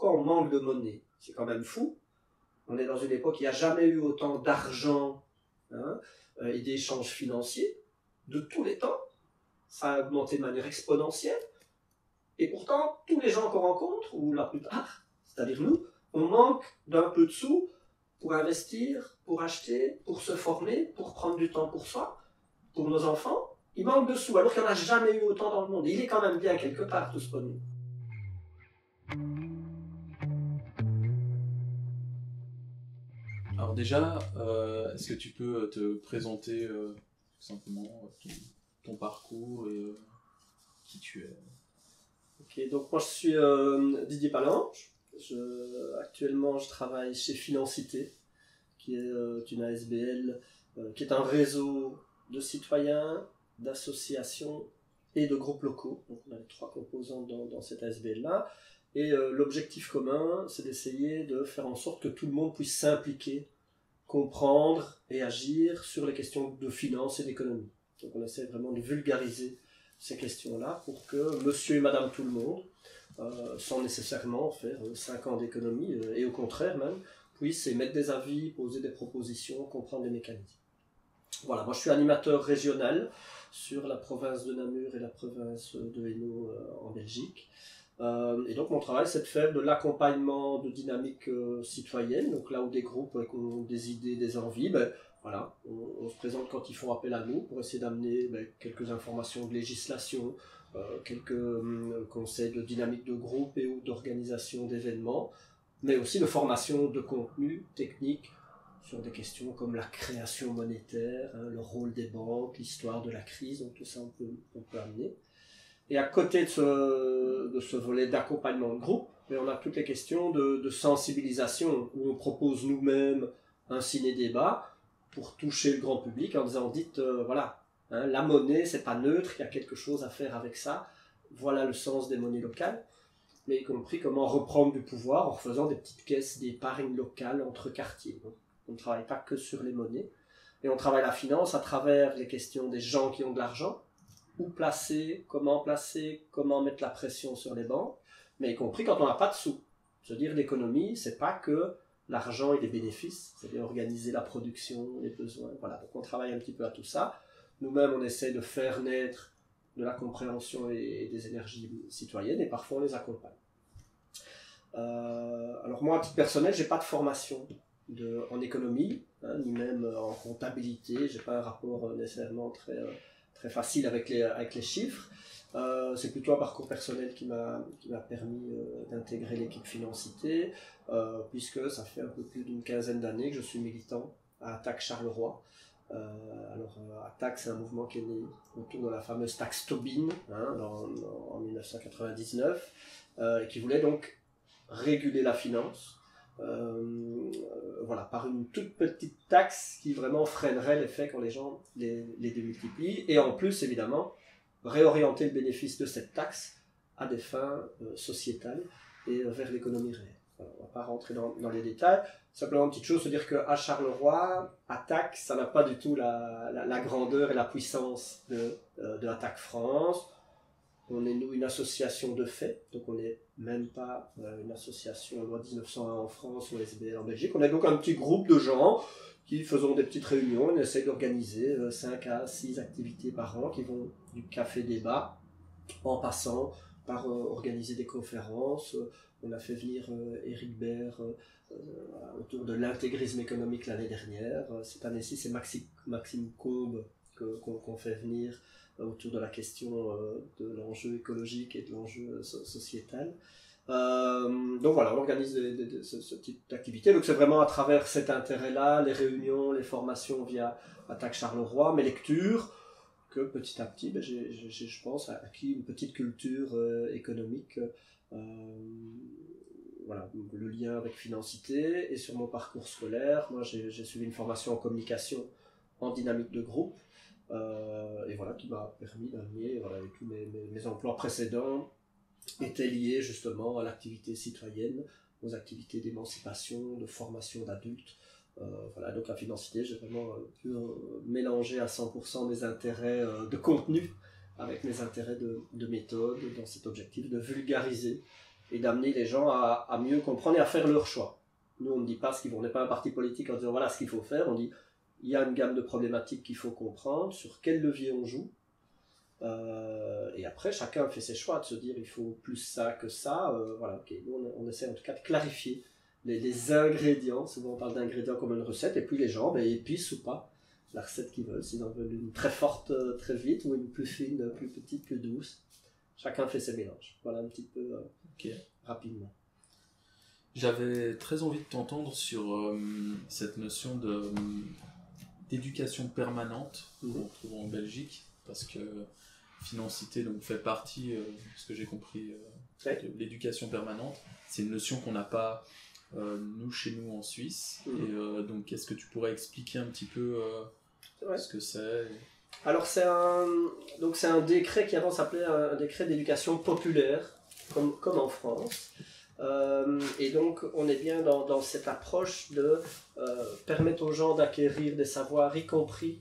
pourquoi on manque de monnaie? C'est quand même fou. On est dans une époque il n'y a jamais eu autant d'argent hein, euh, et d'échanges financiers de tous les temps. Ça a augmenté de manière exponentielle. Et pourtant, tous les gens qu'on rencontre, ou la plupart, c'est-à-dire nous, on manque d'un peu de sous pour investir, pour acheter, pour se former, pour prendre du temps pour soi, pour nos enfants. Il manque de sous, alors qu'il n'y en a jamais eu autant dans le monde. il est quand même bien quelque part, tout ce pognon. Alors déjà, euh, est-ce que tu peux te présenter euh, tout simplement ton, parcours et euh, qui tu es? Ok, donc moi je suis Didier Palange. actuellement, je travaille chez Financité, qui est une ASBL, qui est un réseau de citoyens, d'associations et de groupes locaux. Donc on a les trois composantes dans cette ASBL-là. Et euh, l'objectif commun, c'est d'essayer de faire en sorte que tout le monde puisse s'impliquer, comprendre et agir sur les questions de finance et d'économie. Donc on essaie vraiment de vulgariser ces questions-là pour que monsieur et madame tout le monde, euh, sans nécessairement faire 5 ans d'économie, euh, et au contraire même, puissent émettre des avis, poser des propositions, comprendre les mécanismes. Voilà, moi je suis animateur régional sur la province de Namur et la province de Hainaut en Belgique. Euh, et donc mon travail, c'est de faire de l'accompagnement de dynamiques euh, citoyennes. Donc là où des groupes ont des idées, des envies, ben, voilà, on, se présente quand ils font appel à nous pour essayer d'amener ben, quelques informations de législation, euh, quelques hum, conseils de dynamique de groupe et ou d'organisation d'événements, mais aussi de formation de contenu technique sur des questions comme la création monétaire, hein, le rôle des banques, l'histoire de la crise, donc tout ça on peut amener. Et à côté de ce, volet d'accompagnement de groupe, on a toutes les questions de, sensibilisation, où on propose nous-mêmes un ciné-débat pour toucher le grand public en disant, dites, euh, voilà, hein, la monnaie, c'est pas neutre, il y a quelque chose à faire avec ça, voilà le sens des monnaies locales, mais y compris comment reprendre du pouvoir en faisant des petites caisses d'épargne locale entre quartiers. on ne travaille pas que sur les monnaies, et on travaille la finance à travers les questions des gens qui ont de l'argent, où placer, comment placer, comment mettre la pression sur les banques, mais y compris quand on n'a pas de sous. Veux dire, l'économie, c'est pas que l'argent et les bénéfices, c'est organiser la production, les besoins. Voilà, donc on travaille un petit peu à tout ça. Nous-mêmes, on essaie de faire naître de la compréhension et des énergies citoyennes, et parfois on les accompagne. Euh, alors moi, à titre personnel, j'ai pas de formation en économie, hein, ni même en comptabilité. J'ai pas un rapport nécessairement très euh, très facile avec les, chiffres. Euh, c'est plutôt un parcours personnel qui m'a permis euh, d'intégrer l'équipe Financité, euh, puisque ça fait un peu plus d'une quinzaine d'années que je suis militant à Attaque Charleroi. alors, Attaque, c'est un mouvement qui est né autour de la fameuse taxe Tobin hein, en 1999, et qui voulait donc réguler la finance, voilà, par une toute petite taxe qui vraiment freinerait l'effet quand les gens les, les, démultiplient. Et en plus, évidemment, réorienter le bénéfice de cette taxe à des fins euh, sociétales et euh, vers l'économie réelle. on ne va pas rentrer dans, les détails. Simplement une petite chose, se dire qu'à Charleroi, Attaque, ça n'a pas du tout la, la, grandeur et la puissance de, de Attaque France. On est nous une association de fait, donc on n'est même pas euh, une association loi 1901 en France ou SBL en Belgique. On est donc un petit groupe de gens qui faisons des petites réunions, on essaie d'organiser 5 euh, à 6 activités par an qui vont du café débat en passant par euh, organiser des conférences. On a fait venir Eric Baird autour de l'intégrisme économique l'année dernière. Cette année-ci, c'est Maxime, Maxime Combe qu'on fait venir autour de la question euh, de l'enjeu écologique et de l'enjeu sociétal. Euh, donc voilà, on organise ce, type d'activité. Donc c'est vraiment à travers cet intérêt-là, les réunions, les formations via Attaque Charleroi, mes lectures, que petit à petit, ben, j'ai, je pense, acquis une petite culture euh, économique. voilà, le lien avec Financité et sur mon parcours scolaire, moi j'ai, suivi une formation en communication en dynamique de groupe euh, et voilà, qui m'a permis d'amener, voilà, tous mes, mes, emplois précédents étaient liés justement à l'activité citoyenne, aux activités d'émancipation, de formation d'adultes. Euh, voilà, donc la financité, j'ai vraiment euh, pu mélanger à 100% mes intérêts de contenu avec mes intérêts de, de, méthode dans cet objectif de vulgariser et d'amener les gens à, à, mieux comprendre et à faire leur choix. Nous, on ne dit pas ce qu'il faut, on n'est pas un parti politique en disant voilà ce qu'il faut faire, on dit il y a une gamme de problématiques qu'il faut comprendre, sur quel levier on joue, euh, et après, chacun fait ses choix, de se dire il faut plus ça que ça. Euh, voilà, ok. Nous, on, essaie en tout cas de clarifier les, ingrédients. Souvent, on parle d'ingrédients comme une recette, et puis les gens ben, épices ou pas la recette qu'ils veulent. S'ils en veulent une très forte, euh, très vite, ou une plus fine, plus petite, plus douce. Chacun fait ses mélanges. Voilà un petit peu rapidement. J'avais très envie de t'entendre sur cette notion de d'éducation permanente qu'on mmh. retrouve en Belgique, parce que Financité donc, fait partie, euh, ce que j'ai compris, euh, de l'éducation permanente. C'est une notion qu'on n'a pas, euh, nous, chez nous, en Suisse. Mhm. Et donc, est-ce que tu pourrais expliquer un petit peu ce que c'est Alors, c'est un, donc, c'est un décret qui avant s'appelait un décret d'éducation populaire, comme, comme en France. Et donc, on est bien dans, cette approche de permettre aux gens d'acquérir des savoirs, y compris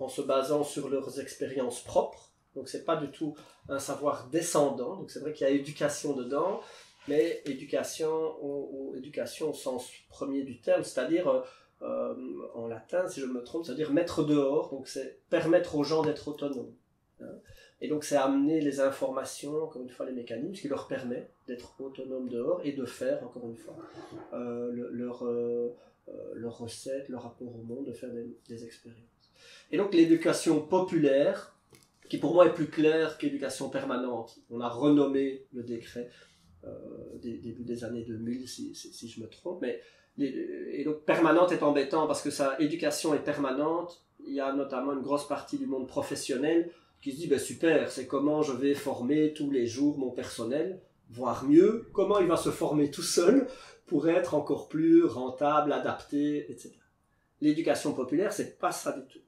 en se basant sur leurs expériences propres. Donc c'est pas du tout un savoir descendant. Donc c'est vrai qu'il y a éducation dedans, mais éducation ou, éducation au sens premier du terme, c'est-à-dire euh, euh, en latin, si je me trompe, c'est-à-dire mettre dehors. Donc c'est permettre aux gens d'être autonomes. Hein. Et donc c'est amener les informations, encore une fois les mécanismes, qui leur permet d'être autonomes dehors et de faire, encore une fois, euh, leur, leur recette, leur rapport au monde, de faire des, expériences. Et donc l'éducation populaire, qui pour moi est plus clair qu'éducation permanente. On a renommé le décret euh, début des années 2000, si, si, je me trompe. Mais, et donc permanente est embêtant parce que sa éducation est permanente. Il y a notamment une grosse partie du monde professionnel qui se dit ben super, c'est comment je vais former tous les jours mon personnel, voire mieux, comment il va se former tout seul pour être encore plus rentable, adapté, etc. L'éducation populaire, c'est pas ça du tout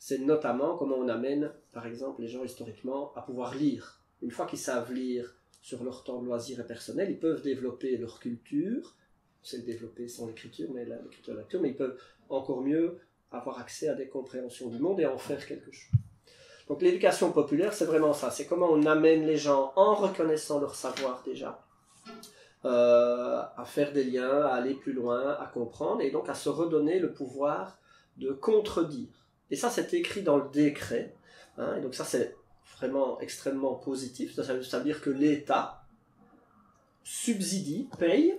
c'est notamment comment on amène, par exemple, les gens historiquement à pouvoir lire. Une fois qu'ils savent lire sur leur temps de loisir et personnel, ils peuvent développer leur culture, c'est le développer sans l'écriture, mais l'écriture la lecture, mais ils peuvent encore mieux avoir accès à des compréhensions du monde et en faire quelque chose. Donc l'éducation populaire, c'est vraiment ça, c'est comment on amène les gens en reconnaissant leur savoir déjà, euh, à faire des liens, à aller plus loin, à comprendre, et donc à se redonner le pouvoir de contredire. Et ça, c'est écrit dans le décret. Hein, et donc ça, c'est vraiment extrêmement positif. Ça, veut dire que l'État subsidie, paye,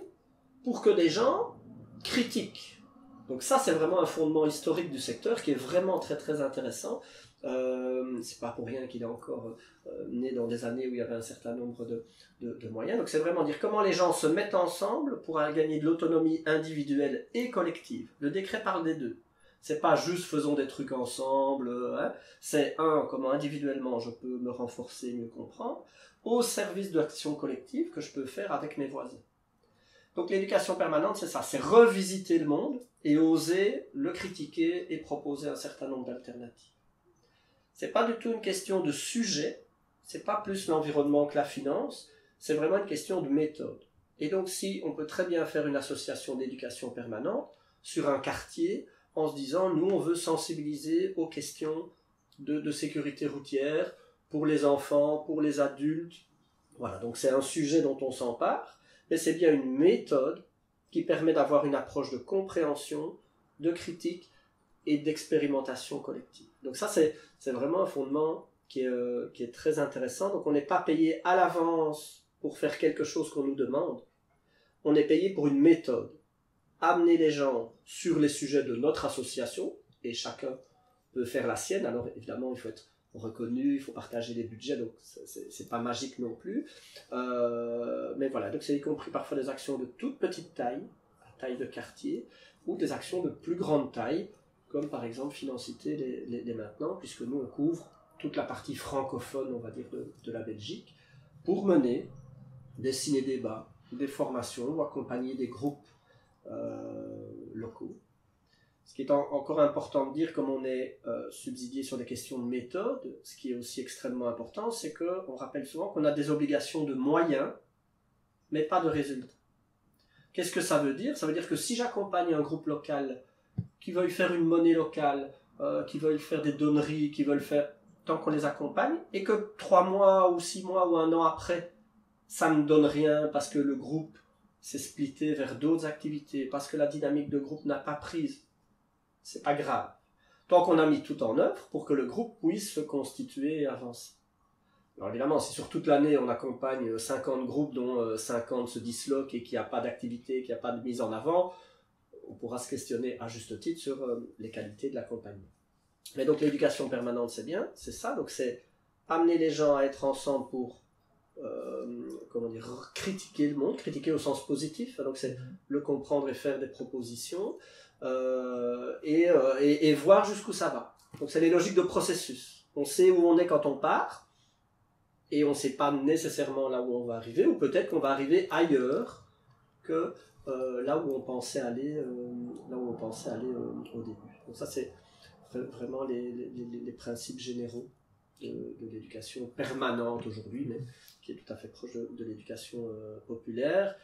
pour que des gens critiquent. Donc ça, c'est vraiment un fondement historique du secteur qui est vraiment très très intéressant. Euh, c'est pas pour rien qu'il est encore euh, né dans des années où il y avait un certain nombre de, moyens. Donc c'est vraiment dire comment les gens se mettent ensemble pour gagner de l'autonomie individuelle et collective. Le décret parle des deux. C'est pas juste faisons des trucs ensemble. Hein. C'est un, comment individuellement je peux me renforcer, mieux comprendre, au service de l'action collective que je peux faire avec mes voisins. Donc l'éducation permanente, c'est ça, c'est revisiter le monde et oser le critiquer et proposer un certain nombre d'alternatives. C'est pas du tout une question de sujet, c'est pas plus l'environnement que la finance, c'est vraiment une question de méthode. Et donc si on peut très bien faire une association d'éducation permanente sur un quartier, en se disant, nous, on veut sensibiliser aux questions de, sécurité routière pour les enfants, pour les adultes. Voilà, donc c'est un sujet dont on s'empare, mais c'est bien une méthode qui permet d'avoir une approche de compréhension, de critique et d'expérimentation collective. Donc ça, c'est vraiment un fondement qui est, euh, qui est très intéressant. Donc on n'est pas payé à l'avance pour faire quelque chose qu'on nous demande, on est payé pour une méthode amener les gens sur les sujets de notre association, et chacun peut faire la sienne. Alors évidemment, il faut être reconnu, il faut partager les budgets, donc c'est pas magique non plus. Euh, mais voilà, donc c'est y compris parfois des actions de toute petite taille, taille de quartier, ou des actions de plus grande taille, comme par exemple Financité les, maintenant, puisque nous on couvre toute la partie francophone, on va dire, de, la Belgique, pour mener des ciné-débats, des formations, ou accompagner des groupes euh, locaux. Ce qui est encore important de dire, comme on est euh, subsidié sur des questions de méthode, ce qui est aussi extrêmement important, c'est qu'on rappelle souvent qu'on a des obligations de moyens, mais pas de résultats. Qu'est-ce que ça veut dire? Ça veut dire que si j'accompagne un groupe local qui veuille faire une monnaie locale, euh, qui veuille faire des donneries, qui veulent faire tant qu'on les accompagne, et que trois mois ou six mois ou un an après, ça ne donne rien parce que le groupe s'est splitté vers d'autres activités, parce que la dynamique de groupe n'a pas prise, c'est pas grave. Tant qu'on a mis tout en œuvre pour que le groupe puisse se constituer et avancer. Alors évidemment, si sur toute l'année on accompagne 50 groupes dont 50 se disloquent et qu'il n'y a pas d'activité, qu'il n'y a pas de mise en avant, on pourra se questionner à juste titre sur euh, les qualités de l'accompagnement. Mais donc l'éducation permanente, c'est bien, c'est ça. Donc c'est amener les gens à être ensemble pour euh, comment dire, critiquer le monde, critiquer au sens positif. Donc c'est le comprendre et faire des propositions euh, et, et, voir jusqu'où ça va. Donc c'est les logiques de processus. On sait où on est quand on part et on ne sait pas nécessairement là où on va arriver ou peut-être qu'on va arriver ailleurs que euh, là où on pensait aller, euh, là où on pensait aller euh, au début. Donc ça c'est vraiment les, principes généraux de, l'éducation permanente aujourd'hui, mais qui est tout à fait proche de, l'éducation populaire.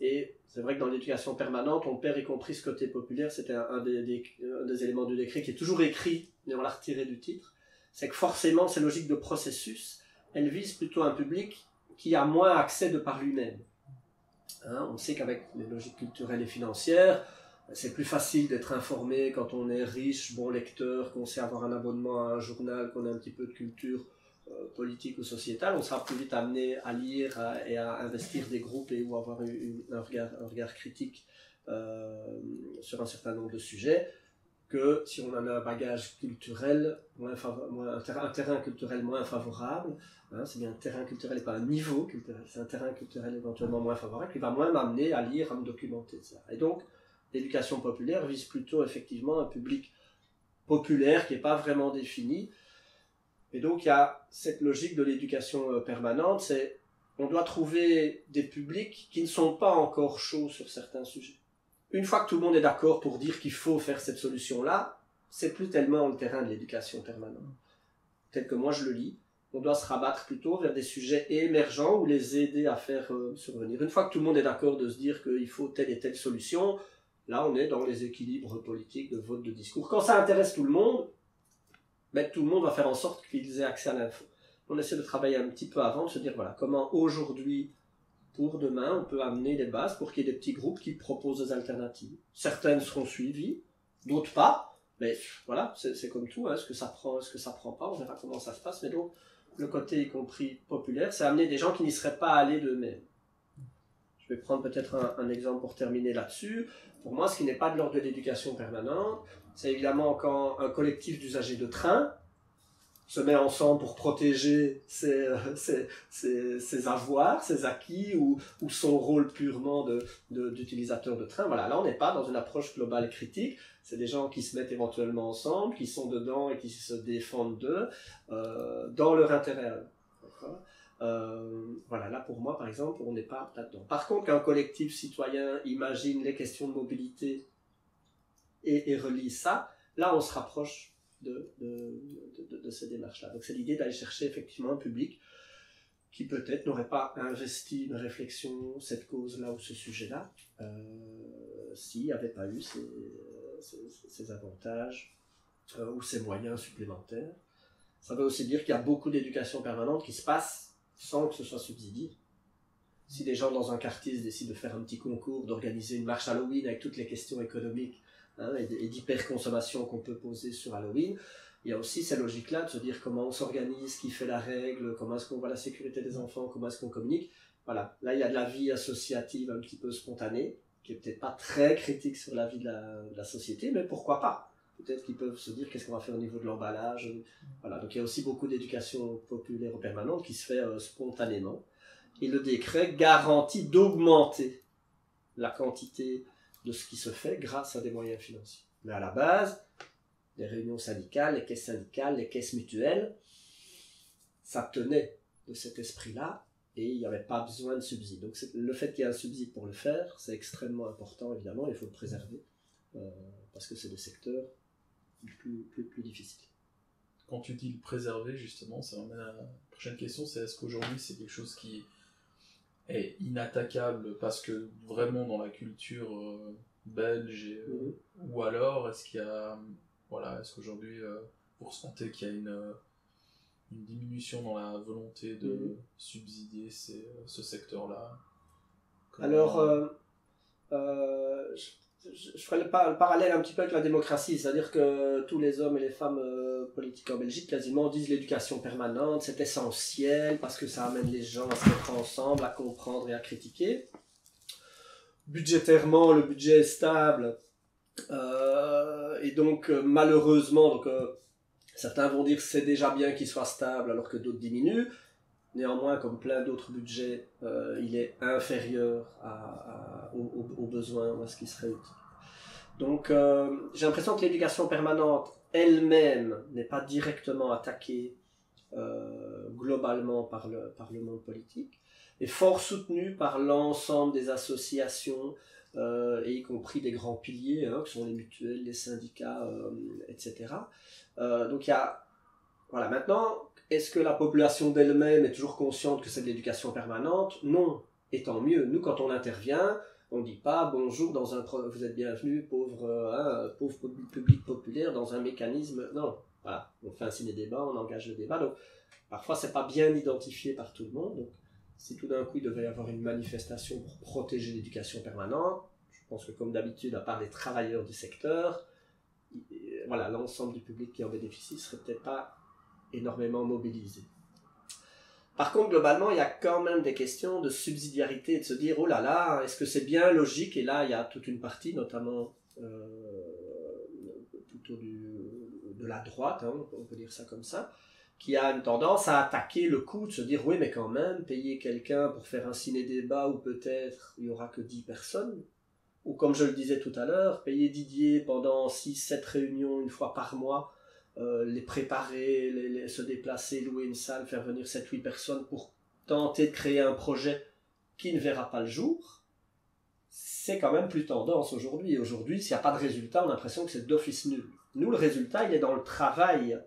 Et c'est vrai que dans l'éducation permanente, on perd y compris ce côté populaire. C'était un, des, des, des, éléments du décret qui est toujours écrit, mais on l'a retiré du titre. C'est que forcément, ces logiques de processus, elles visent plutôt un public qui a moins accès de par lui-même. Hein, on sait qu'avec les logiques culturelles et financières, c'est plus facile d'être informé quand on est riche, bon lecteur, qu'on sait avoir un abonnement à un journal, qu'on a un petit peu de culture euh, politique ou sociétale. On sera plus vite amené à lire et à investir des groupes et ou avoir un, regard, critique euh, sur un certain nombre de sujets que si on a un bagage culturel, moins, un, terrain, culturel moins favorable, Hein, c'est bien un terrain culturel et pas un niveau culturel, c'est un terrain culturel éventuellement moins favorable qui va moins m'amener à lire, à me documenter. Ça. Et donc, l'éducation populaire vise plutôt effectivement un public populaire qui n'est pas vraiment défini. Et donc, il y a cette logique de l'éducation euh, permanente, c'est on doit trouver des publics qui ne sont pas encore chauds sur certains sujets. Une fois que tout le monde est d'accord pour dire qu'il faut faire cette solution-là, c'est plus tellement le terrain de l'éducation permanente. Tel que moi je le lis, on doit se rabattre plutôt vers des sujets émergents ou les aider à faire euh, survenir. Une fois que tout le monde est d'accord de se dire qu'il faut telle et telle solution, là on est dans les équilibres politiques de vote de discours. Quand ça intéresse tout le monde, ben, tout le monde va faire en sorte qu'ils aient accès à l'info. On essaie de travailler un petit peu avant, de se dire voilà comment aujourd'hui, pour demain, on peut amener les bases pour qu'il y ait des petits groupes qui proposent des alternatives. Certaines seront suivies, d'autres pas. Mais voilà, c'est comme tout, hein. est-ce que ça prend, est-ce que ça prend pas, on verra comment ça se passe. Mais donc, le côté y compris populaire, c'est amener des gens qui n'y seraient pas allés d'eux-mêmes. Je vais prendre peut-être un, exemple pour terminer là-dessus. Pour moi, ce qui n'est pas de l'ordre de l'éducation permanente, c'est évidemment quand un collectif d'usagers de train se met ensemble pour protéger ses, ses, avoirs, ses acquis ou, ou, son rôle purement d'utilisateur de, de train. Voilà, là on n'est pas dans une approche globale critique, c'est des gens qui se mettent éventuellement ensemble, qui sont dedans et qui se défendent d'eux euh, dans leur intérêt. Euh, voilà, là pour moi par exemple, on n'est pas là-dedans. Par contre, qu'un collectif citoyen imagine les questions de mobilité et, et relie ça, là on se rapproche de, de, de, ces démarches-là. Donc c'est l'idée d'aller chercher effectivement un public qui peut-être n'aurait pas investi une réflexion, cette cause-là ou ce sujet-là, euh, s'il n'y avait pas eu ces, ces, avantages euh, ou ces moyens supplémentaires. Ça veut aussi dire qu'il y a beaucoup d'éducation permanente qui se passe sans que ce soit subsidié. Si des gens dans un quartier décident de faire un petit concours, d'organiser une marche Halloween avec toutes les questions économiques Hein, et d'hyperconsommation qu'on peut poser sur Halloween. Il y a aussi cette logique-là de se dire comment on s'organise, qui fait la règle, comment est-ce qu'on voit la sécurité des enfants, comment est-ce qu'on communique. Voilà, là il y a de la vie associative un petit peu spontanée, qui est peut-être pas très critique sur la vie de la, société, mais pourquoi pas? Peut-être qu'ils peuvent se dire qu'est-ce qu'on va faire au niveau de l'emballage. Voilà, donc il y a aussi beaucoup d'éducation populaire permanente qui se fait euh, spontanément. Et le décret garantit d'augmenter la quantité de ce qui se fait grâce à des moyens financiers. Mais à la base, les réunions syndicales, les caisses syndicales, les caisses mutuelles, ça tenait de cet esprit-là et il n'y avait pas besoin de subside. Donc le fait qu'il y ait un subside pour le faire, c'est extrêmement important évidemment, il faut le préserver euh, parce que c'est des secteurs plus, plus, plus difficiles. Quand tu dis le préserver, justement, ça m'amène à la prochaine question, c'est est-ce qu'aujourd'hui c'est quelque chose qui est inattaquable parce que vraiment dans la culture euh, belge euh, mhm. ou alors est-ce qu'il y a voilà est-ce qu'aujourd'hui euh, vous ressentez qu'il y a une une diminution dans la volonté de Mhm. subsidier ces- ce secteur-là Comment- Alors, euh, euh, je, ferai le, par- le parallèle un petit peu avec la démocratie, c'est-à-dire que tous les hommes et les femmes euh, politiques en Belgique quasiment disent l'éducation permanente, c'est essentiel parce que ça amène les gens à se mettre ensemble, à comprendre et à critiquer. Budgétairement, le budget est stable. euh, et donc, euh, malheureusement, certains vont dire c'est déjà bien qu'il soit stable alors que d'autres diminuent. Néanmoins, comme plein d'autres budgets, il est inférieur aux- aux besoins ou à ce qui serait utile. Donc, euh, j'ai l'impression que l'éducation permanente elle-même n'est pas directement attaquée euh, globalement par le, par monde politique, est fort soutenue par l'ensemble des associations, euh, et y compris des grands piliers, hein, qui sont les mutuelles, les syndicats, etc. Donc, il y a. Voilà, maintenant, est-ce que la population d'elle-même est toujours consciente que c'est de l'éducation permanente? Non. Et tant mieux. Nous, quand on intervient, on ne dit pas bonjour dans un vous êtes bienvenu pauvre euh, hein, public populaire dans un mécanisme. Non. On fait ainsi des débats, on engage le débat. Donc parfois c'est pas bien identifié par tout le monde. Si tout d'un coup il devait y avoir une manifestation pour protéger l'éducation permanente, je pense que comme d'habitude, à part les travailleurs du secteur, il- voilà, l'ensemble du public qui en bénéficie serait peut-être pas énormément mobilisé. Par contre, globalement, il y a quand même des questions de subsidiarité de se dire, oh là là, est-ce que c'est bien logique? Et là, il y a toute une partie, notamment euh, plutôt de la droite, hein, on peut dire ça comme ça, qui a une tendance à attaquer le coup, de se dire, oui, mais quand même, payer quelqu'un pour faire un ciné-débat où peut-être il n'y aura que 10 personnes, ou comme je le disais tout à l'heure, payer Didier pendant 6-7 réunions une fois par mois, euh, les préparer, les- se déplacer, louer une salle, faire venir 7-8 personnes pour tenter de créer un projet qui ne verra pas le jour, c'est quand même plus tendance aujourd'hui. Aujourd'hui, s'il n'y a pas de résultat, on a l'impression que c'est d'office nul. Nous, le résultat, il est dans le travail,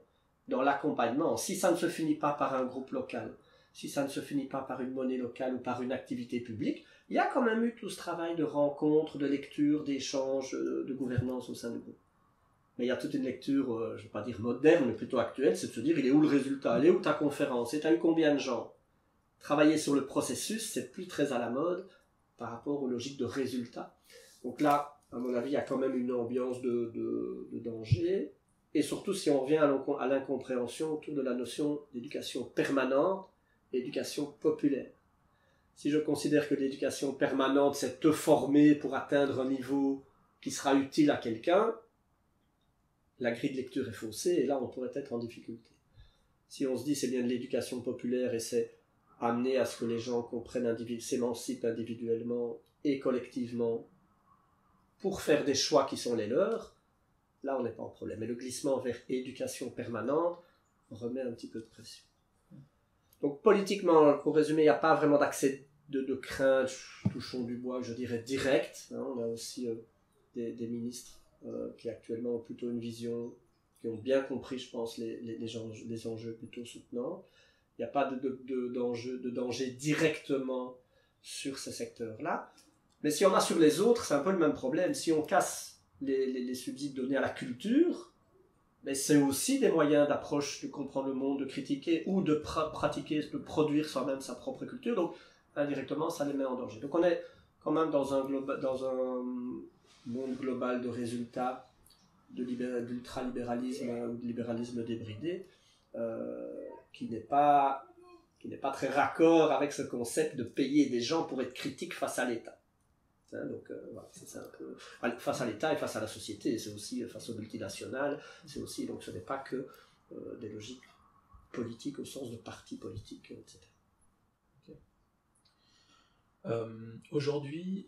dans l'accompagnement. Si ça ne se finit pas par un groupe local, si ça ne se finit pas par une monnaie locale ou par une activité publique, il y a quand même eu tout ce travail de rencontre, de lecture, d'échange, euh, de gouvernance au sein du groupe. Mais il y a toute une lecture, euh, je ne vais pas dire moderne, mais plutôt actuelle, c'est de se dire, il est où le résultat? Il est où ta conférence? Et tu as eu combien de gens? Travailler sur le processus, c'est plus très à la mode par rapport aux logiques de résultats. Donc là, à mon avis, il y a quand même une ambiance de, danger. Et surtout, si on revient à l'incom- à l'incompréhension autour de la notion d'éducation permanente éducation populaire. Si je considère que l'éducation permanente, c'est te former pour atteindre un niveau qui sera utile à quelqu'un, la grille de lecture est faussée et là, on pourrait être en difficulté. Si on se dit c'est bien de l'éducation populaire et c'est amener à ce que les gens comprennent, individu- s'émancipent individuellement et collectivement pour faire des choix qui sont les leurs, là on n'est pas en problème. Mais le glissement vers éducation permanente remet un petit peu de pression. Donc politiquement, pour résumer, il n'y a pas vraiment d'accès de, de crainte, touchons du bois, je dirais direct. hein. on a aussi euh, des ministres euh, qui actuellement ont plutôt une vision, qui ont bien compris, je pense, les, les, enjeux, les enjeux plutôt soutenants. Il n'y a pas de, de, de, de danger directement sur ces secteurs-là. Mais si on a sur les autres, c'est un peu le même problème. Si on casse les, subsides donnés à la culture, mais c'est aussi des moyens d'approche, de comprendre le monde, de critiquer ou de pra- pratiquer, de produire soi-même sa propre culture. Donc, indirectement, ça les met en danger. Donc, on est quand même dans un, dans un monde global de résultats, de libéra- d'ultralibéralisme ou de libéralisme débridé, euh, qui n'est pas qui n'est pas très raccord avec ce concept de payer des gens pour être critiques face à l'État. Hein, donc euh, face à l'État et face à la société, c'est aussi euh, face aux multinationales, c'est aussi donc ce n'est pas que des logiques politiques au sens de partis politiques, etc. Aujourd'hui,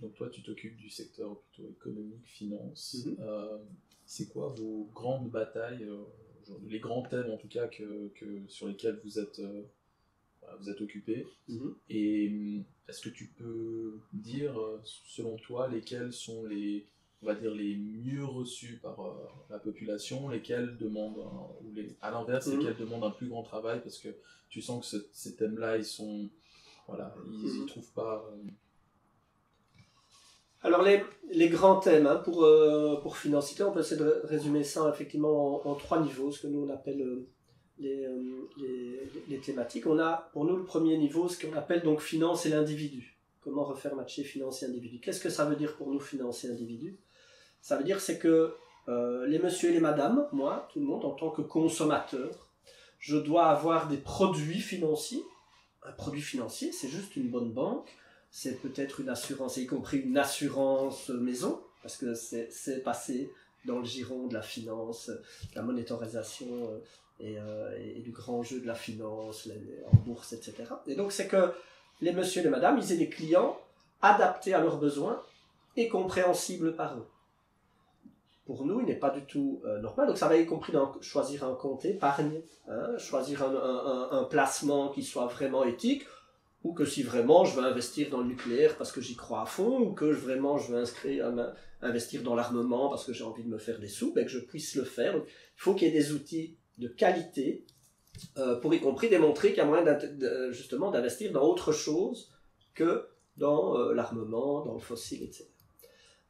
donc toi tu t'occupes du secteur plutôt économique, finance. Mhm. Euh, c'est quoi vos grandes batailles, euh, aujourd'hui, les grands thèmes en tout cas que, que- sur lesquels vous êtes, euh, vous êtes occupé? Mhm. Et hum, est-ce que tu peux dire, selon toi, lesquels sont les, on va dire, les mieux reçus par euh, la population, lesquels demandent, un- ou les, à l'inverse, Mhm. lesquels demandent un plus grand travail? Parce que tu sens que ce- ces thèmes-là, ils sont, voilà, ils ne trouvent pas. Euh, Alors les, les grands thèmes hein, pour, euh, pour on peut essayer de résumer ça effectivement en, trois niveaux, ce que nous on appelle euh, les, les, les, thématiques. On a pour nous le premier niveau ce qu'on appelle donc finance et l'individu. Comment refaire matcher finance et individu? Qu'est-ce que ça veut dire pour nous finance et individu? Ça veut dire c'est que euh, les messieurs et les madames, moi, tout le monde, en tant que consommateur, je dois avoir des produits financiers. Un produit financier, c'est juste une bonne banque, c'est peut-être une assurance, y compris une assurance maison, parce que c'est passé dans le giron de la finance, de la monétarisation euh, euh, et, du grand jeu de la finance, en bourse, etc. Et donc c'est que les messieurs et les madames, ils aient des clients adaptés à leurs besoins et compréhensibles par eux. Pour nous, il n'est pas du tout euh, normal. Donc ça va y compris dans choisir un compte épargne, hein, choisir un, un, placement qui soit vraiment éthique, ou que si vraiment je veux investir dans le nucléaire parce que j'y crois à fond, ou que vraiment je veux inscrire, investir dans l'armement parce que j'ai envie de me faire des sous, ben que je puisse le faire. il faut qu'il y ait des outils de qualité euh, pour y compris démontrer qu'il y a moyen justement d'investir dans autre chose que dans euh, l'armement, dans le fossile, etc.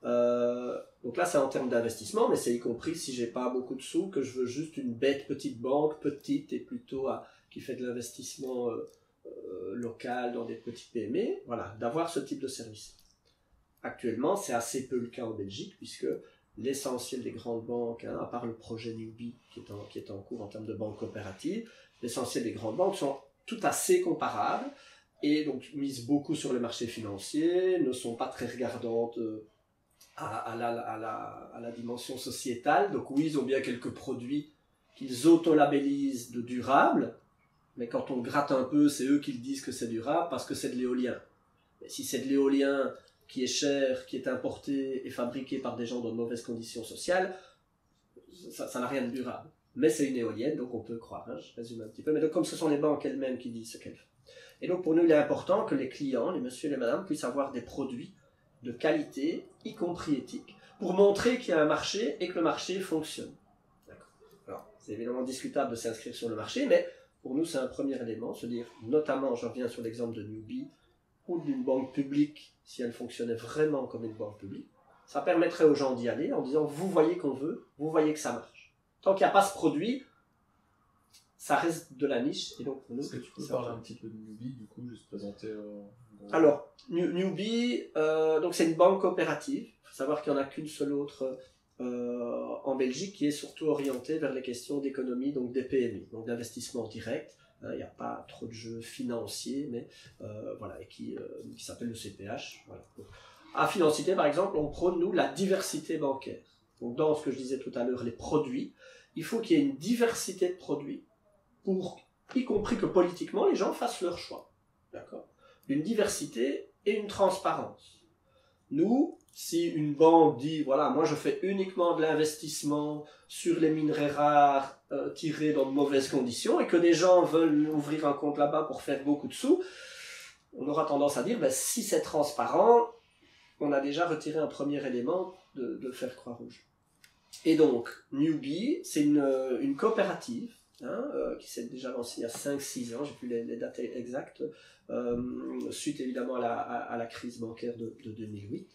Euh, donc là, c'est en termes d'investissement, mais c'est y compris si j'ai pas beaucoup de sous, que je veux juste une bête petite banque, petite et plutôt qui fait de l'investissement local dans des petits PME, voilà, d'avoir ce type de service. Actuellement, c'est assez peu le cas en Belgique, puisque l'essentiel des grandes banques, hein, à part le projet Newbie qui est, en, cours en termes de banque coopérative, l'essentiel des grandes banques sont tout assez comparables et donc misent beaucoup sur le marché financier, ne sont pas très regardantes euh, à, la, à, la, à, la, dimension sociétale. Donc oui, ils ont bien quelques produits qu'ils auto-labellisent de durables, mais quand on gratte un peu, c'est eux qui le disent que c'est durable parce que c'est de l'éolien. Mais si c'est de l'éolien qui est cher, qui est importé et fabriqué par des gens dans de mauvaises conditions sociales, ça n'a rien de durable. Mais c'est une éolienne, donc on peut croire, hein, je résume un petit peu. Mais donc comme ce sont les banques elles-mêmes qui disent ce qu'elles font. Et donc pour nous, il est important que les clients, les messieurs et les madames, puissent avoir des produits de qualité, y compris éthiques, pour montrer qu'il y a un marché et que le marché fonctionne. Alors, c'est évidemment discutable de s'inscrire sur le marché, mais pour nous, c'est un premier élément, se dire, notamment, je reviens sur l'exemple de Newbie, ou d'une banque publique, si elle fonctionnait vraiment comme une banque publique, ça permettrait aux gens d'y aller en disant vous voyez qu'on veut, vous voyez que ça marche. Tant qu'il n'y a pas ce produit, ça reste de la niche. Et donc, Est-ce que tu peux parler un petit peu de Newbie, du coup, juste présenter euh, Alors, Newbie, euh, donc c'est une banque coopérative. Il faut savoir qu'il n'y en a qu'une seule autre euh, en Belgique qui est surtout orientée vers les questions d'économie, donc des PME, donc d'investissement direct. Hein, il n'y a pas trop de jeux financiers, mais euh, voilà, et qui, euh, s'appelle le CPH. Voilà. À Financité, par exemple, on prône, nous, la diversité bancaire. Donc, dans ce que je disais tout à l'heure, les produits, il faut qu'il y ait une diversité de produits pour, y compris que politiquement, les gens fassent leur choix. D'accord? Une diversité et une transparence. Nous, si une banque dit, voilà, moi je fais uniquement de l'investissement sur les minerais rares euh, tirés dans de mauvaises conditions et que des gens veulent ouvrir un compte là-bas pour faire beaucoup de sous, on aura tendance à dire, ben, si c'est transparent, on a déjà retiré un premier élément de, de faire Croix-Rouge. Et donc, Newbie, c'est une, une, coopérative hein, euh, qui s'est déjà lancée il y a 5-6 ans, j'ai plus les, dates exactes, euh, suite évidemment à la, à, la, crise bancaire de, de 2008.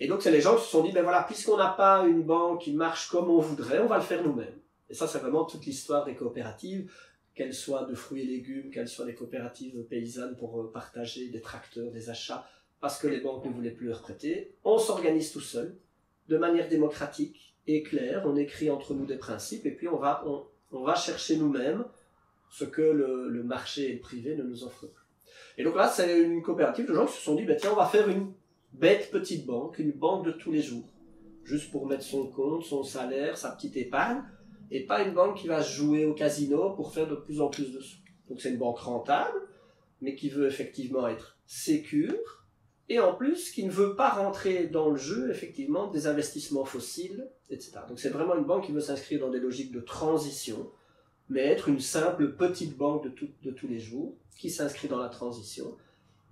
Et donc, c'est les gens qui se sont dit, ben voilà, puisqu'on n'a pas une banque qui marche comme on voudrait, on va le faire nous-mêmes. Et ça, c'est vraiment toute l'histoire des coopératives, qu'elles soient de fruits et légumes, qu'elles soient des coopératives paysannes pour euh, partager des tracteurs, des achats, parce que les banques ne voulaient plus leur prêter. On s'organise tout seul, de manière démocratique et claire. On écrit entre nous des principes, et puis on va, on va chercher nous-mêmes ce que le, marché privé ne nous offrent plus. Et donc là, c'est une coopérative de gens qui se sont dit, ben tiens, on va faire une bête petite banque, une banque de tous les jours, juste pour mettre son compte, son salaire, sa petite épargne, et pas une banque qui va jouer au casino pour faire de plus en plus de sous. Donc c'est une banque rentable, mais qui veut effectivement être sécure, et en plus qui ne veut pas rentrer dans le jeu effectivement des investissements fossiles, etc. Donc c'est vraiment une banque qui veut s'inscrire dans des logiques de transition, mais être une simple petite banque de, tous les jours, qui s'inscrit dans la transition,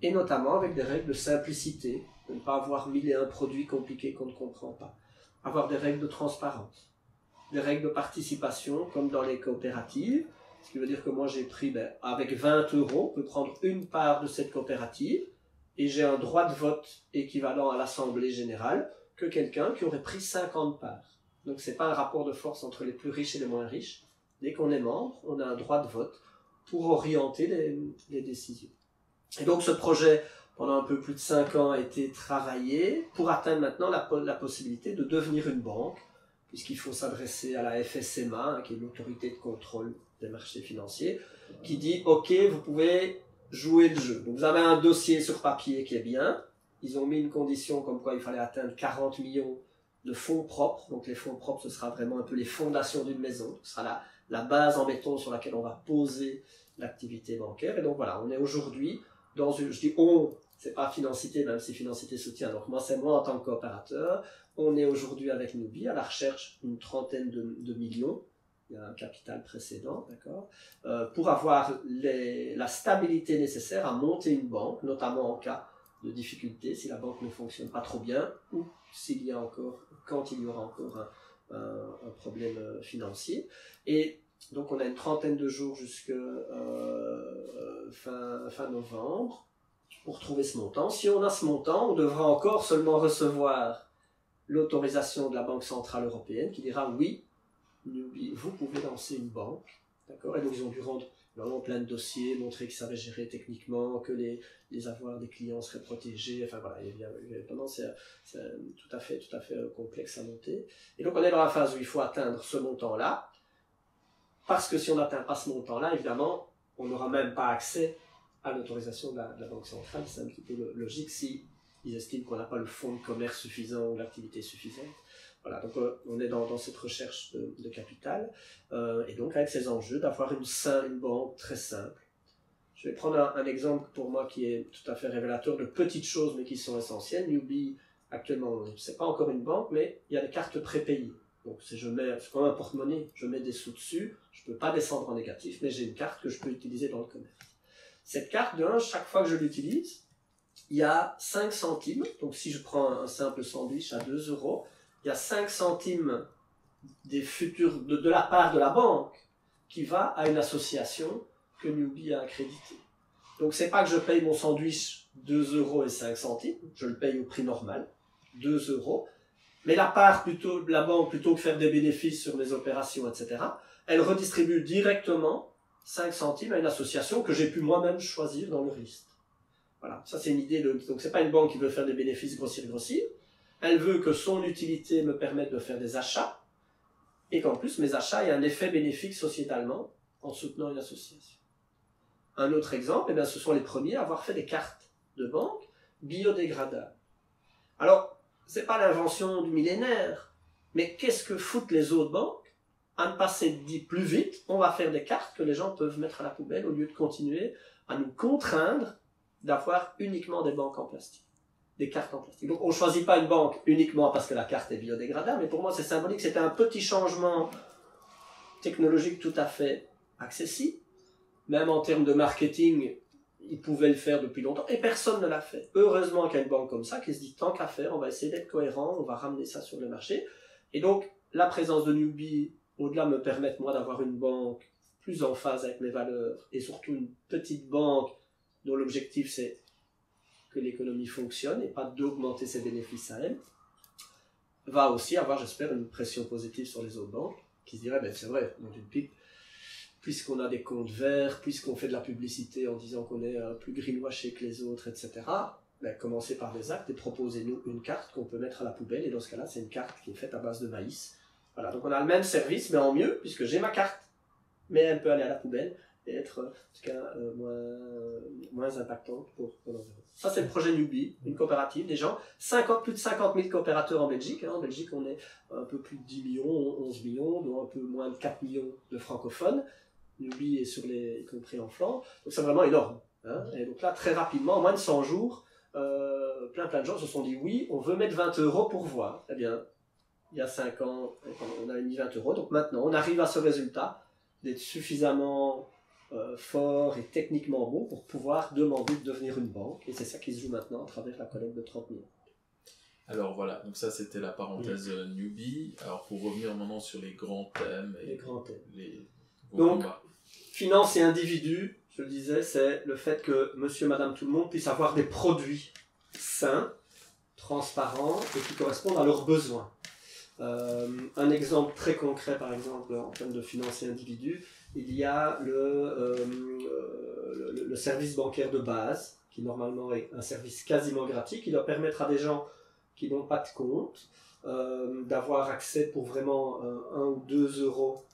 et notamment avec des règles de simplicité, de ne pas avoir mille et un produits compliqués qu'on ne comprend pas. Avoir des règles de transparence, des règles de participation, comme dans les coopératives, ce qui veut dire que moi j'ai pris, ben, avec 20 euros, on peut prendre une part de cette coopérative, et j'ai un droit de vote équivalent à l'Assemblée générale que quelqu'un qui aurait pris 50 parts. Donc c'est pas un rapport de force entre les plus riches et les moins riches, Dès qu'on est membre, on a un droit de vote pour orienter les, décisions. Et donc ce projet, pendant un peu plus de 5 ans, a été travaillé pour atteindre maintenant la, la possibilité de devenir une banque, puisqu'il faut s'adresser à la FSMA, hein, qui est l'autorité de contrôle des marchés financiers, qui dit, OK, vous pouvez jouer le jeu. Donc vous avez un dossier sur papier qui est bien, ils ont mis une condition comme quoi il fallait atteindre 40 millions de fonds propres. Donc les fonds propres, ce sera vraiment un peu les fondations d'une maison. Ce sera la, base en béton sur laquelle on va poser l'activité bancaire. Et donc voilà, on est aujourd'hui dans une, je dis on, c'est pas Financité, même si Financité soutient. Donc moi, c'est moi en tant que coopérateur. On est aujourd'hui avec Nubi à la recherche d'une trentaine de, millions. Il y a un capital précédent, d'accord, euh, pour avoir la stabilité nécessaire à monter une banque, notamment en cas de difficulté, si la banque ne fonctionne pas trop bien, ou s'il y a encore, quand il y aura encore un, problème euh, financier. Et donc on a une trentaine de jours jusqu'à euh, fin novembre pour trouver ce montant. Si on a ce montant, on devra encore seulement recevoir l'autorisation de la Banque Centrale Européenne qui dira oui, vous pouvez lancer une banque. D'accord? Et donc ils ont dû rendre vraiment plein de dossiers, montrer qu'ils savaient gérer techniquement, que les, avoirs des clients seraient protégés. Enfin voilà, évidemment, c'est tout à fait, tout à fait complexe à monter. Et donc on est dans la phase où il faut atteindre ce montant-là. Parce que si on n'atteint pas ce montant-là, évidemment, on n'aura même pas accès à l'autorisation de, de, la Banque centrale. C'est un petit peu logique si ils estiment qu'on n'a pas le fonds de commerce suffisant ou l'activité suffisante. Voilà, donc euh, on est dans, cette recherche de, capital euh, et donc avec ces enjeux d'avoir une, une banque très simple. Je vais prendre un, exemple pour moi qui est tout à fait révélateur de petites choses mais qui sont essentielles. Newbie, actuellement, c'est pas encore une banque, mais il y a des cartes prépayées. Donc si je mets, c'est comme un porte-monnaie, je mets des sous dessus, je peux pas descendre en négatif, mais j'ai une carte que je peux utiliser dans le commerce. Cette carte, de chaque fois que je l'utilise, il y a 5 centimes. Donc si je prends un simple sandwich à 2 euros, il y a 5 centimes de, la part de la banque qui va à une association que Newbie a accréditée. Donc c'est pas que je paye mon sandwich 2 euros et 5 centimes, je le paye au prix normal, 2 euros, mais la part plutôt de la banque, plutôt que faire des bénéfices sur les opérations, etc., elle redistribue directement 5 centimes à une association que j'ai pu moi-même choisir dans le risque. Voilà, ça c'est une idée de... Donc c'est pas une banque qui veut faire des bénéfices grossir grossir, elle veut que son utilité me permette de faire des achats, et qu'en plus mes achats aient un effet bénéfique sociétalement en soutenant une association. Un autre exemple, eh bien, ce sont les premiers à avoir fait des cartes de banque biodégradables. Alors, c'est pas l'invention du millénaire. Mais qu'est-ce que foutent les autres banques? À ne passer dit plus vite, on va faire des cartes que les gens peuvent mettre à la poubelle au lieu de continuer à nous contraindre d'avoir uniquement des banques en plastique. Des cartes en plastique. Donc on ne choisit pas une banque uniquement parce que la carte est biodégradable, mais pour moi c'est symbolique, c'était un petit changement technologique tout à fait accessible. Même en termes de marketing, ils pouvaient le faire depuis longtemps et personne ne l'a fait. Heureusement qu'il y a une banque comme ça qui se dit tant qu'à faire, on va essayer d'être cohérent, on va ramener ça sur le marché. Et donc, la présence de Newbie, au-delà, me permet moi d'avoir une banque plus en phase avec mes valeurs et surtout une petite banque dont l'objectif c'est que l'économie fonctionne et pas d'augmenter ses bénéfices à elle, va aussi avoir, j'espère, une pression positive sur les autres banques qui se diraient, ben c'est vrai, dans une pipe, puisqu'on a des comptes verts, puisqu'on fait de la publicité en disant qu'on est plus greenwashé que les autres, etc., ben, commencez par des actes et proposez-nous une carte qu'on peut mettre à la poubelle. Et dans ce cas-là, c'est une carte qui est faite à base de maïs. Voilà, donc on a le même service, mais en mieux, puisque j'ai ma carte, mais elle peut aller à la poubelle et être, en tout cas, euh, moins, moins impactante pour, l'environnement. Ça, c'est le projet Newbie, une coopérative, des gens, 50, plus de 50 000 coopérateurs en Belgique. Hein. En Belgique, on est un peu plus de 10 millions, 11 millions, dont un peu moins de 4 millions de francophones. Nubi est sur les, y compris en flanc. Donc c'est vraiment énorme. Hein. Et donc là, très rapidement, en moins de 100 jours, euh, plein plein de gens se sont dit oui, on veut mettre 20 euros pour voir. Eh bien, il y a 5 ans, on a mis 20 euros. Donc maintenant, on arrive à ce résultat d'être suffisamment euh, fort et techniquement bon pour pouvoir demander de devenir une banque. Et c'est ça qui se joue maintenant à travers la collecte de 30 000. Alors voilà, donc ça c'était la parenthèse oui. newbie. Alors pour revenir maintenant sur les grands thèmes. Et les grands thèmes. Les, donc, finance et individu, je le disais, c'est le fait que monsieur, madame, tout le monde puisse avoir des produits sains, transparents et qui correspondent à leurs besoins. un exemple très concret, par exemple, en termes de financer individus, il y a le, le, service bancaire de base, qui normalement est un service quasiment gratuit, qui doit permettre à des gens qui n'ont pas de compte d'avoir accès pour vraiment 1 ou 2 euros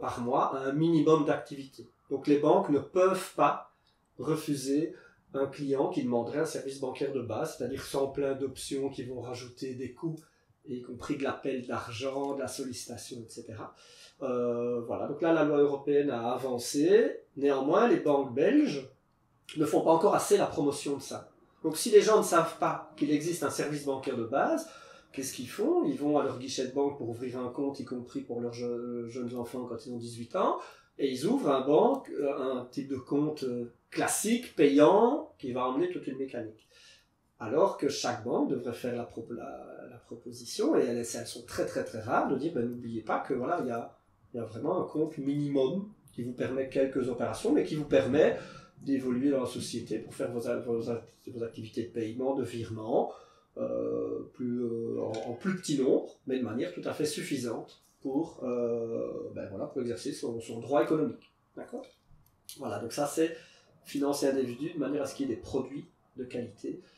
par mois à un minimum d'activité. Donc les banques ne peuvent pas refuser un client qui demanderait un service bancaire de base, c'est-à-dire sans plein d'options qui vont rajouter des coûts, y compris de l'appel d'argent, de la sollicitation, etc. Euh, voilà, donc là la loi européenne a avancé, néanmoins les banques belges ne font pas encore assez la promotion de ça. Donc si les gens ne savent pas qu'il existe un service bancaire de base, qu'est-ce qu'ils font? Ils vont à leur guichet de banque pour ouvrir un compte, y compris pour leurs jeunes enfants quand ils ont 18 ans, et ils ouvrent un banque, euh, un type de compte euh, classique, payant, qui va emmener toute une mécanique. Alors que chaque banque devrait faire la, la, proposition, et elles, elles, sont très très très rares, de dire ben, n'oubliez pas que voilà, il y a, y a vraiment un compte minimum qui vous permet quelques opérations, mais qui vous permet d'évoluer dans la société pour faire vos, vos, activités de paiement, de virement, euh, plus, en, plus petit nombre, mais de manière tout à fait suffisante pour, euh, ben voilà, pour exercer son, son droit économique. D'accord? Voilà, donc ça c'est financer individu de manière à ce qu'il y ait des produits de qualité euh,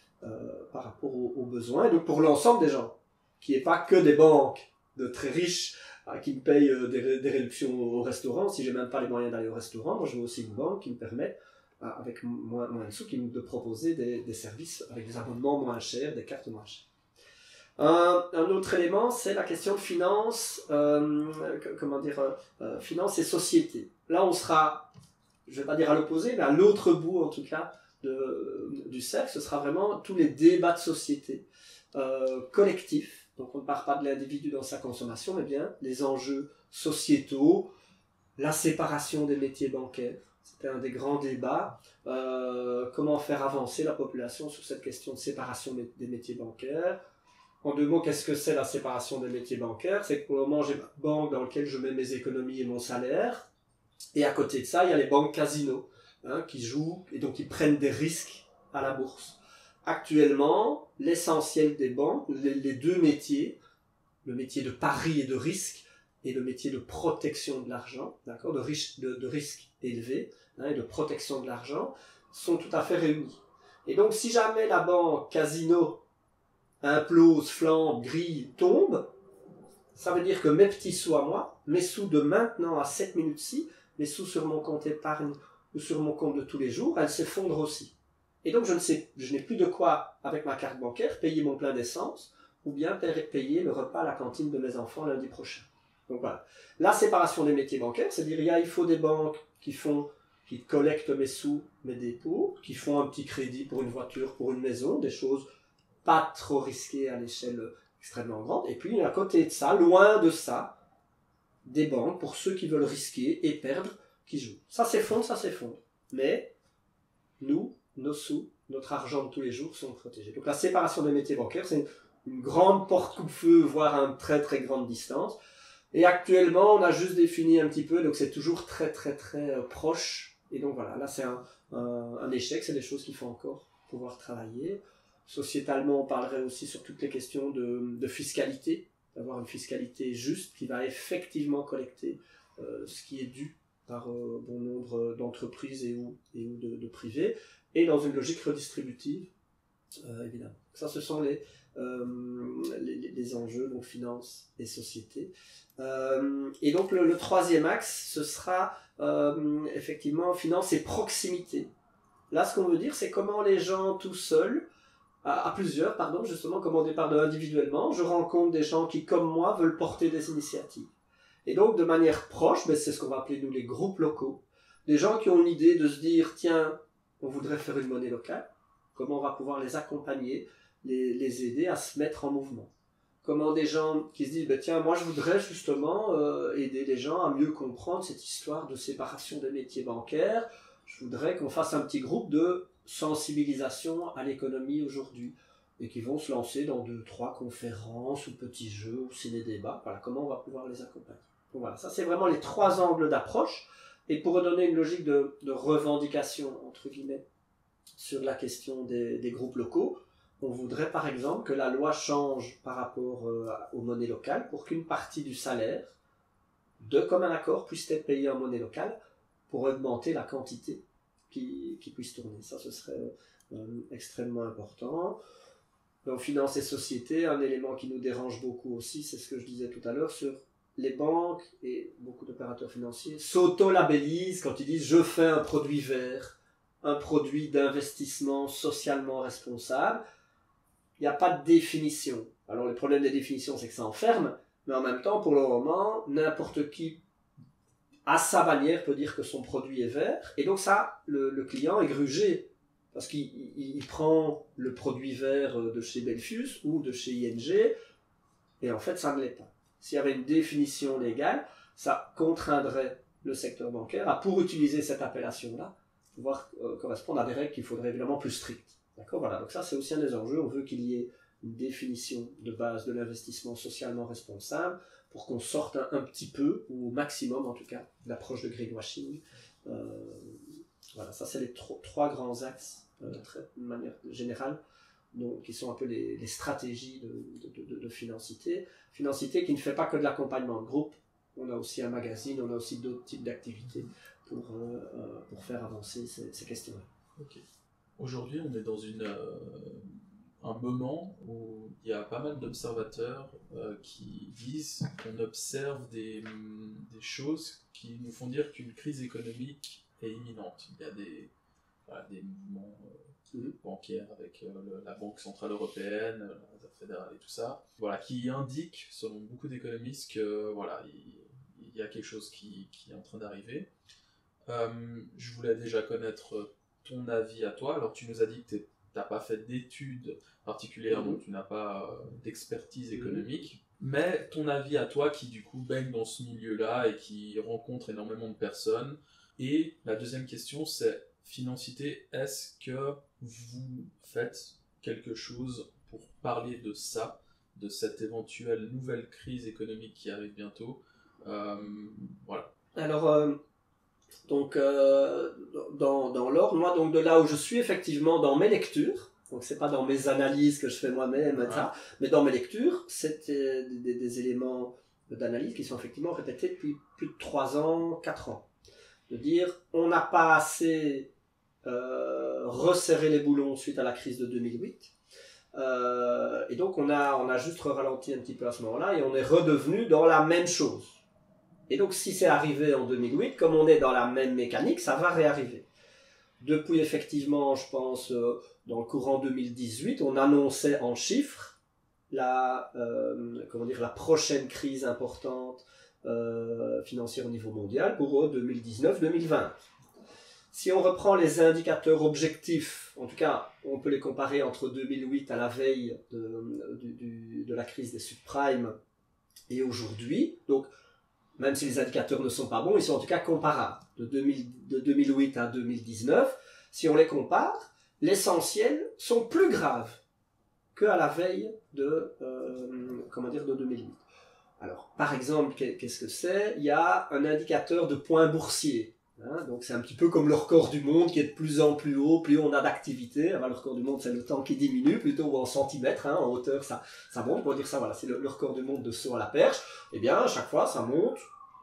par rapport aux, besoins. Et donc pour l'ensemble des gens, qui n'est pas que des banques de très riches euh, qui me payent des, des, réductions au restaurant. Si j'ai même pas les moyens d'aller au restaurant, moi je veux aussi une banque qui me permet avec moins, de sous, qui me de proposer des, services avec des abonnements moins chers, des cartes moins chères. Un, autre élément, c'est la question de finance, euh, comment dire, euh, euh, et société. Là, on sera, je vais pas dire à l'opposé, mais à l'autre bout, en tout cas, du cercle, ce sera vraiment tous les débats de société collectifs. Donc, on ne part pas de l'individu dans sa consommation, mais bien les enjeux sociétaux, la séparation des métiers bancaires. C'était un des grands débats. comment faire avancer la population sur cette question de séparation des métiers bancaires? En deux mots, qu'est-ce que c'est la séparation des métiers bancaires? C'est que pour le moment, j'ai une banque dans laquelle je mets mes économies et mon salaire. Et à côté de ça, il y a les banques casinos hein, qui jouent et donc qui prennent des risques à la bourse. Actuellement, l'essentiel des banques, les, deux métiers, le métier de pari et de risque et le métier de protection de l'argent, d'accord, de, risque élevé hein, et de protection de l'argent, sont tout à fait réunis. Et donc, si jamais la banque casino implose, flambe, grille, tombe, ça veut dire que mes petits sous à moi, mes sous de maintenant à cette minute-ci, mes sous sur mon compte épargne ou sur mon compte de tous les jours, elles s'effondrent aussi. Et donc je ne sais, je n'ai plus de quoi, avec ma carte bancaire, payer mon plein d'essence, ou bien payer le repas à la cantine de mes enfants lundi prochain. Donc voilà. La séparation des métiers bancaires, c'est-à-dire il, il faut des banques qui font, qui collectent mes sous, mes dépôts, qui font un petit crédit pour une voiture, pour une maison, des choses pas trop risqué à l'échelle extrêmement grande. Et puis à côté de ça, loin de ça, des banques pour ceux qui veulent risquer et perdre, qui jouent. Ça s'effondre, ça s'effondre. Mais nous, nos sous, notre argent de tous les jours sont protégés. Donc la séparation des métiers bancaires, c'est une, grande porte coupe-feu, voire à une très très grande distance. Et actuellement, on a juste défini un petit peu, donc c'est toujours très très très euh, proche. Et donc voilà, là c'est un, un échec, c'est des choses qu'il faut encore pouvoir travailler. Sociétalement, on parlerait aussi sur toutes les questions de, fiscalité, d'avoir une fiscalité juste qui va effectivement collecter euh, ce qui est dû par euh, bon nombre d'entreprises et ou, et ou de, privés, et dans une logique redistributive, euh, évidemment. Ça, ce sont les, les, enjeux, donc finance et société. et donc le, troisième axe, ce sera effectivement finance et proximité. Là, ce qu'on veut dire, c'est comment les gens tout seuls à, plusieurs, pardon, justement, comme on départ individuellement, je rencontre des gens qui, comme moi, veulent porter des initiatives. Et donc, de manière proche, mais c'est ce qu'on va appeler nous les groupes locaux, des gens qui ont l'idée de se dire, tiens, on voudrait faire une monnaie locale, comment on va pouvoir les accompagner, les, aider à se mettre en mouvement? Comment des gens qui se disent, ben, tiens, moi je voudrais justement euh, aider les gens à mieux comprendre cette histoire de séparation des métiers bancaires, je voudrais qu'on fasse un petit groupe de sensibilisation à l'économie aujourd'hui et qui vont se lancer dans deux, trois conférences ou petits jeux ou ciné-débats. Voilà comment on va pouvoir les accompagner. Voilà, ça c'est vraiment les trois angles d'approche. Et pour redonner une logique de, revendication, entre guillemets, sur la question des, groupes locaux, on voudrait par exemple que la loi change par rapport euh, aux monnaies locales pour qu'une partie du salaire, de commun accord, puisse être payée en monnaie locale pour augmenter la quantité qui, puisse tourner. Ça, ce serait euh, extrêmement important. Dans finance et société, un élément qui nous dérange beaucoup aussi, c'est ce que je disais tout à l'heure sur les banques et beaucoup d'opérateurs financiers s'auto-labellisent quand ils disent je fais un produit vert, un produit d'investissement socialement responsable. Il n'y a pas de définition. Alors le problème des définitions, c'est que ça enferme, mais en même temps, pour le moment, n'importe qui, à sa manière, peut dire que son produit est vert, et donc ça, le, client est grugé, parce qu'il prend le produit vert de chez Belfius ou de chez ING, et en fait, ça ne l'est pas. S'il y avait une définition légale, ça contraindrait le secteur bancaire à, pour utiliser cette appellation-là, pouvoir euh, correspondre à des règles qu'il faudrait évidemment plus strictes. D'accord? Voilà, donc ça c'est aussi un des enjeux. On veut qu'il y ait une définition de base de l'investissement socialement responsable pour qu'on sorte un, petit peu, ou au maximum en tout cas, l'approche de greenwashing. Euh, voilà, ça c'est les trois grands axes, euh, de manière générale, donc, qui sont un peu les, stratégies de, de, de, Financité. Financité qui ne fait pas que de l'accompagnement de groupe, on a aussi un magazine, on a aussi d'autres types d'activités pour, euh, euh, pour faire avancer ces, ces questions-là. Aujourd'hui, on est dans une, euh, un moment où il y a pas mal d'observateurs qui disent qu'on observe des, des, choses qui nous font dire qu'une crise économique est imminente. Il y a des, des mouvements mhm. bancaires avec la Banque Centrale Européenne, la Réserve fédérale et tout ça, voilà, qui indiquent, selon beaucoup d'économistes, que voilà, il, il, y a quelque chose qui, qui est en train d'arriver. Euh, je voulais déjà connaître ton avis à toi. Alors, tu nous as dit que tu n'as pas fait d'études particulières, donc tu n'as pas euh, d'expertise mhm. économique. Mais ton avis à toi, qui du coup baigne dans ce milieu-là et qui rencontre énormément de personnes. Et la deuxième question, c'est financité. Est-ce que vous faites quelque chose pour parler de ça, de cette éventuelle nouvelle crise économique qui arrive bientôt euh, Voilà. Alors, donc, euh, dans, dans l'ordre, moi, donc de là où je suis, effectivement, dans mes lectures, donc c'est pas dans mes analyses que je fais moi-même, mais dans mes lectures, c'est des, des, éléments d'analyse qui sont effectivement répétés depuis plus de 3 ans, 4 ans. De dire, on n'a pas assez euh, resserré les boulons suite à la crise de 2008. Euh, et donc on a, on a juste ralenti un petit peu à ce moment-là et on est redevenu dans la même chose. Et donc si c'est arrivé en 2008, comme on est dans la même mécanique, ça va réarriver. Depuis effectivement, je pense, euh, dans le courant 2018, on annonçait en chiffres la, euh, comment dire, la prochaine crise importante financière au niveau mondial pour 2019-2020. Si on reprend les indicateurs objectifs, en tout cas, on peut les comparer entre 2008 à la veille de, la crise des subprimes et aujourd'hui. Donc, même si les indicateurs ne sont pas bons, ils sont en tout cas comparables. De, 2008 à 2019, si on les compare, l'essentiel sont plus graves qu'à la veille de, euh, comment dire, de 2008. Alors, par exemple, qu'est-ce que c'est? Il y a un indicateur de points boursiers. Hein. donc c'est un petit peu comme le record du monde qui est de plus en plus haut, plus on a d'activité. le record du monde, c'est le temps qui diminue, plutôt en centimètres, hein, en hauteur, ça, monte. Pour dire ça, voilà, c'est le, record du monde de saut à la perche. Eh bien, à chaque fois, ça monte.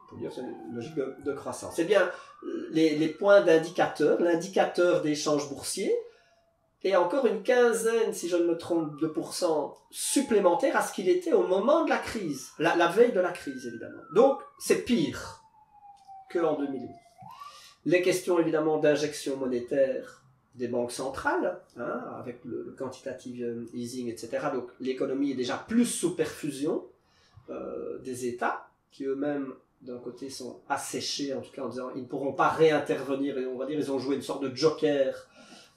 Pour dire, c'est une logique de, croissance. C'est bien les, points d'indicateur, l'indicateur d'échange boursier, et encore une quinzaine, si je ne me trompe, de pourcents supplémentaires à ce qu'il était au moment de la crise, la, la veille de la crise, évidemment. Donc, c'est pire que en 2008 les questions évidemment d'injection monétaire des banques centrales, hein, avec le, quantitative easing, etc. Donc l'économie est déjà plus sous perfusion euh, des États, qui eux-mêmes, d'un côté, sont asséchés, en tout cas en disant ils ne pourront pas réintervenir, et on va dire ils ont joué une sorte de joker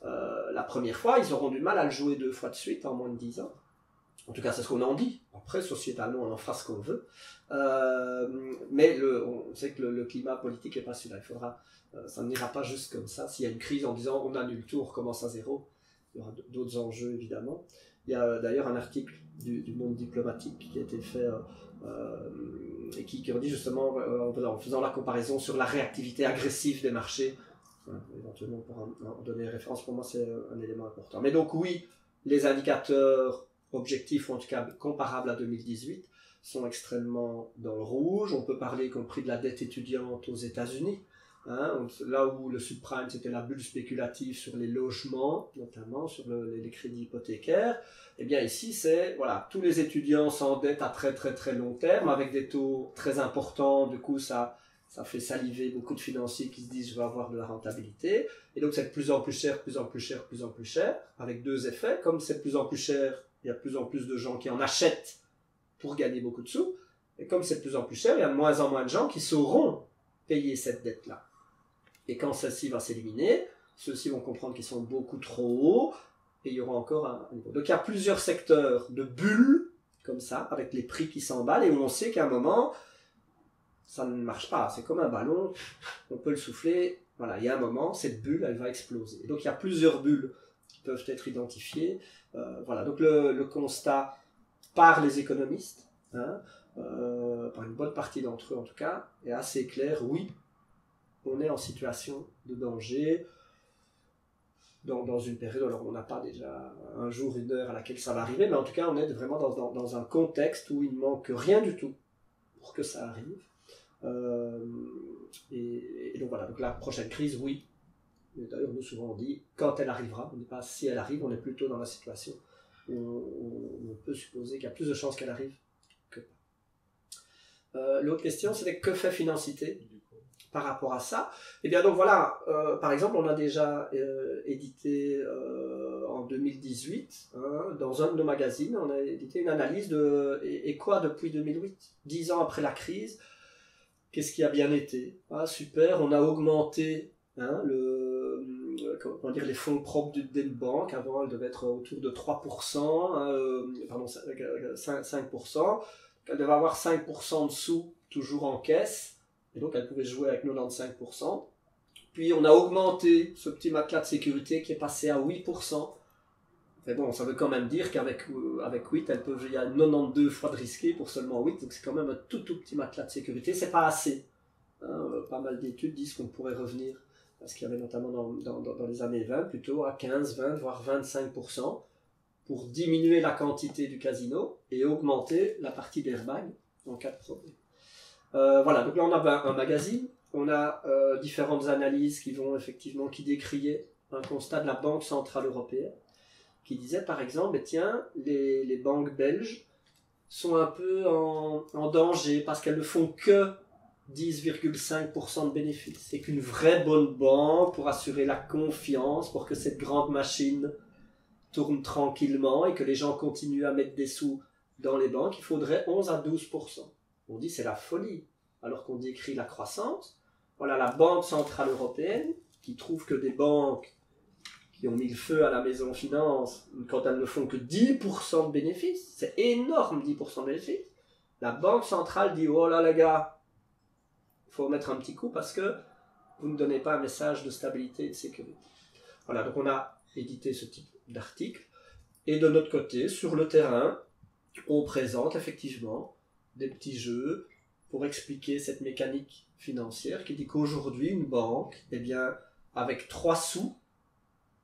euh, la première fois, ils auront du mal à le jouer deux fois de suite en moins de dix ans. En tout cas, c'est ce qu'on en dit. Après, sociétalement, on en fera ce qu'on veut. Euh, mais on sait que le, climat politique n'est pas celui-là. Il faudra euh, ça n'ira pas juste comme ça. S'il y a une crise en disant on annule tout, on recommence à zéro, il y aura d'autres enjeux évidemment. Il y a euh, d'ailleurs un article du, monde diplomatique qui a été fait euh, et qui, qui dit justement, en, faisant la comparaison sur la réactivité agressive des marchés, éventuellement pour en, donner référence, pour moi c'est un élément important. Mais donc oui, Les indicateurs objectifs, en tout cas comparables à 2018, sont extrêmement dans le rouge. On peut parler y compris de la dette étudiante aux États-Unis. Hein, là où le subprime c'était la bulle spéculative sur les logements, notamment sur les crédits hypothécaires, eh bien ici c'est voilà tous les étudiants s'endettent à très très très long terme avec des taux très importants. Du coup ça ça fait saliver beaucoup de financiers qui se disent je vais avoir de la rentabilité. Et donc c'est de plus en plus cher, plus en plus cher, plus en plus cher, avec deux effets. Comme c'est de plus en plus cher, il y a de plus en plus de gens qui en achètent pour gagner beaucoup de sous. Et comme c'est de plus en plus cher, il y a de moins en moins de gens qui sauront payer cette dette-là. Et quand celle-ci va s'éliminer, ceux-ci vont comprendre qu'ils sont beaucoup trop hauts, et il y aura encore un niveau. Donc il y a plusieurs secteurs de bulles, comme ça, avec les prix qui s'emballent, et où on sait qu'à un moment, ça ne marche pas. C'est comme un ballon, on peut le souffler, voilà, il y a un moment, cette bulle, elle va exploser. Donc il y a plusieurs bulles peuvent être identifiées. Euh, voilà, donc le, constat par les économistes, hein, euh, par une bonne partie d'entre eux en tout cas, est assez clair, oui, on est en situation de danger dans, une période, alors on n'a pas déjà un jour, une heure à laquelle ça va arriver, mais en tout cas on est vraiment dans, un contexte où il ne manque rien du tout pour que ça arrive. Euh, et, donc voilà, donc la prochaine crise, oui. D'ailleurs, nous souvent on dit quand elle arrivera, on ne dit pas si elle arrive, on est plutôt dans la situation où on, peut supposer qu'il y a plus de chances qu'elle arrive que pas. Euh, l'autre question, c'était que fait Financité par rapport à ça? Et eh bien donc voilà, euh, par exemple, on a déjà euh, édité en 2018, hein, dans un de nos magazines, on a édité une analyse de et, quoi depuis 2008, dix ans après la crise, qu'est-ce qui a bien été? Ah, Super, on a augmenté hein, le, dire, les fonds propres d'une banque, avant elle devait être autour de 3%, hein, pardon, 5%, 5%, elle devait avoir 5% de sous toujours en caisse et donc, elle pouvait jouer avec 95%. Puis, on a augmenté ce petit matelas de sécurité qui est passé à 8%. Mais bon, ça veut quand même dire qu'avec euh, avec 8, elle peut, y a 92 fois de risqué pour seulement 8. Donc, c'est quand même un tout, tout petit matelas de sécurité. C'est pas assez. Pas mal d'études disent qu'on pourrait revenir parce qu'il y avait notamment dans, dans, les années 20 plutôt à 15, 20, voire 25% pour diminuer la quantité du casino et augmenter la partie d'airbag en cas de problème. Euh, voilà, donc là on a un, magazine, on a euh, différentes analyses qui vont effectivement, qui décriaient un constat de la Banque Centrale Européenne, qui disait par exemple, tiens, les, banques belges sont un peu en, danger parce qu'elles ne font que 10,5% de bénéfices. C'est qu'une vraie bonne banque pour assurer la confiance, pour que cette grande machine tourne tranquillement et que les gens continuent à mettre des sous dans les banques, il faudrait 11 à 12%. On dit c'est la folie, alors qu'on décrit la croissance. Voilà la Banque Centrale Européenne qui trouve que des banques qui ont mis le feu à la maison finance, quand elles ne font que 10% de bénéfices, c'est énorme 10% de bénéfices, la Banque Centrale dit oh là les gars, faut mettre un petit coup parce que vous ne donnez pas un message de stabilité et de sécurité. Voilà, donc on a édité ce type d'article. Et de notre côté, sur le terrain, on présente effectivement des petits jeux pour expliquer cette mécanique financière qui dit qu'aujourd'hui, une banque, eh bien, avec 3 sous,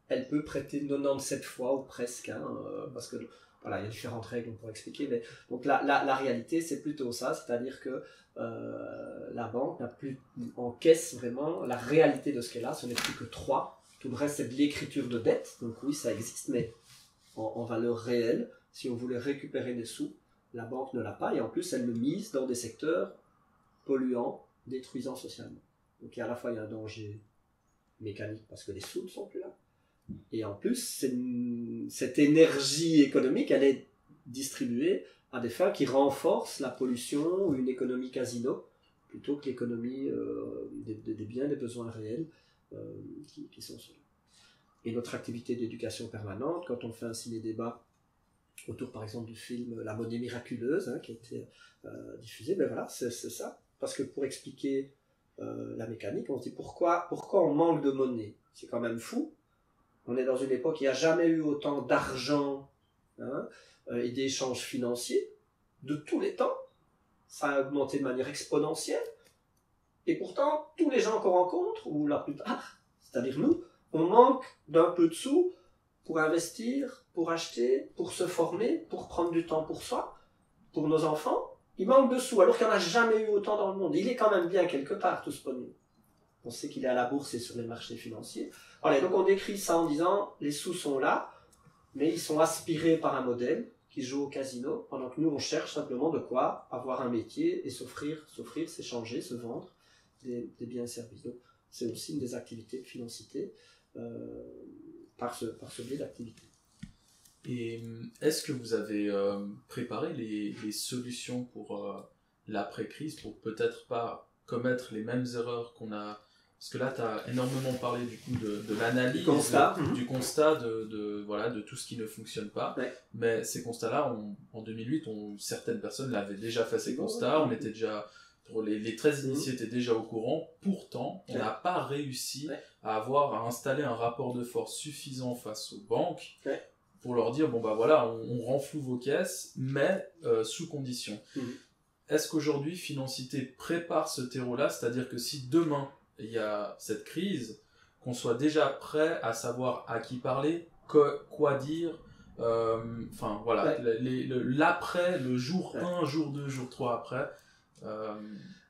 elle peut prêter 97 fois ou presque, hein, euh, parce que voilà, il y a différentes règles pour expliquer, mais donc la, la, réalité, c'est plutôt ça, c'est-à-dire que euh, la banque n'a plus en caisse vraiment la réalité de ce qu'elle a, ce n'est plus que 3, tout le reste c'est de l'écriture de dette, donc oui, ça existe, mais en, en valeur réelle, si on voulait récupérer des sous, la banque ne l'a pas, et en plus elle le mise dans des secteurs polluants, détruisant socialement. Donc à la fois il y a un danger mécanique parce que les sous ne sont plus là, et en plus cette énergie économique elle est distribuée à des fins qui renforcent la pollution ou une économie casino plutôt que l'économie euh, des, biens, des besoins réels euh, qui, sont ceux-là. Et notre activité d'éducation permanente, quand on fait un ciné-débat autour par exemple du film La monnaie miraculeuse hein, qui a été euh, diffusé, ben voilà, c'est ça. Parce que pour expliquer euh, la mécanique, on se dit pourquoi, pourquoi on manque de monnaie? C'est quand même fou. On est dans une époque où il n'y a jamais eu autant d'argent hein, euh, et d'échanges financiers de tous les temps. Ça a augmenté de manière exponentielle. Et pourtant, tous les gens qu'on rencontre, ou la plupart, c'est-à-dire nous, on manque d'un peu de sous pour investir, pour acheter, pour se former, pour prendre du temps pour soi, pour nos enfants. Il manque de sous, alors qu'il n'y en a jamais eu autant dans le monde. Il est quand même bien quelque part, tout ce pognon. On sait qu'il est à la bourse et sur les marchés financiers. Voilà, donc on décrit ça en disant, les sous sont là, mais ils sont aspirés par un modèle qui joue au casino, pendant que nous, on cherche simplement de quoi avoir un métier et s'offrir, s'offrir, s'échanger, se vendre des, biens et services. Donc, c'est aussi une des activités financées euh, par, ce, par ce biais d'activité. Et euh, est-ce que vous avez euh, préparé les, les, solutions pour euh, l'après-crise, pour peut-être pas commettre les mêmes erreurs qu'on a parce que là, tu as énormément parlé du coup de, de l'analyse, du constat, du constat de, de, voilà, de tout ce qui ne fonctionne pas. Mais ces constats-là, en 2008, on, certaines personnes l'avaient déjà fait ces constats. On était déjà, les, les 13 mhm. initiés étaient déjà au courant. Pourtant, on n'a pas réussi à avoir, à installer un rapport de force suffisant face aux banques pour leur dire, bon bah voilà, on, on renfloue vos caisses, mais euh, sous condition. Mhm. Est-ce qu'aujourd'hui, Financité prépare ce terreau-là? C'est-à-dire que si demain, il y a cette crise, qu'on soit déjà prêt à savoir à qui parler, quoi dire, euh, enfin voilà, l'après, le, jour 1, jour 2, jour 3 après. Euh,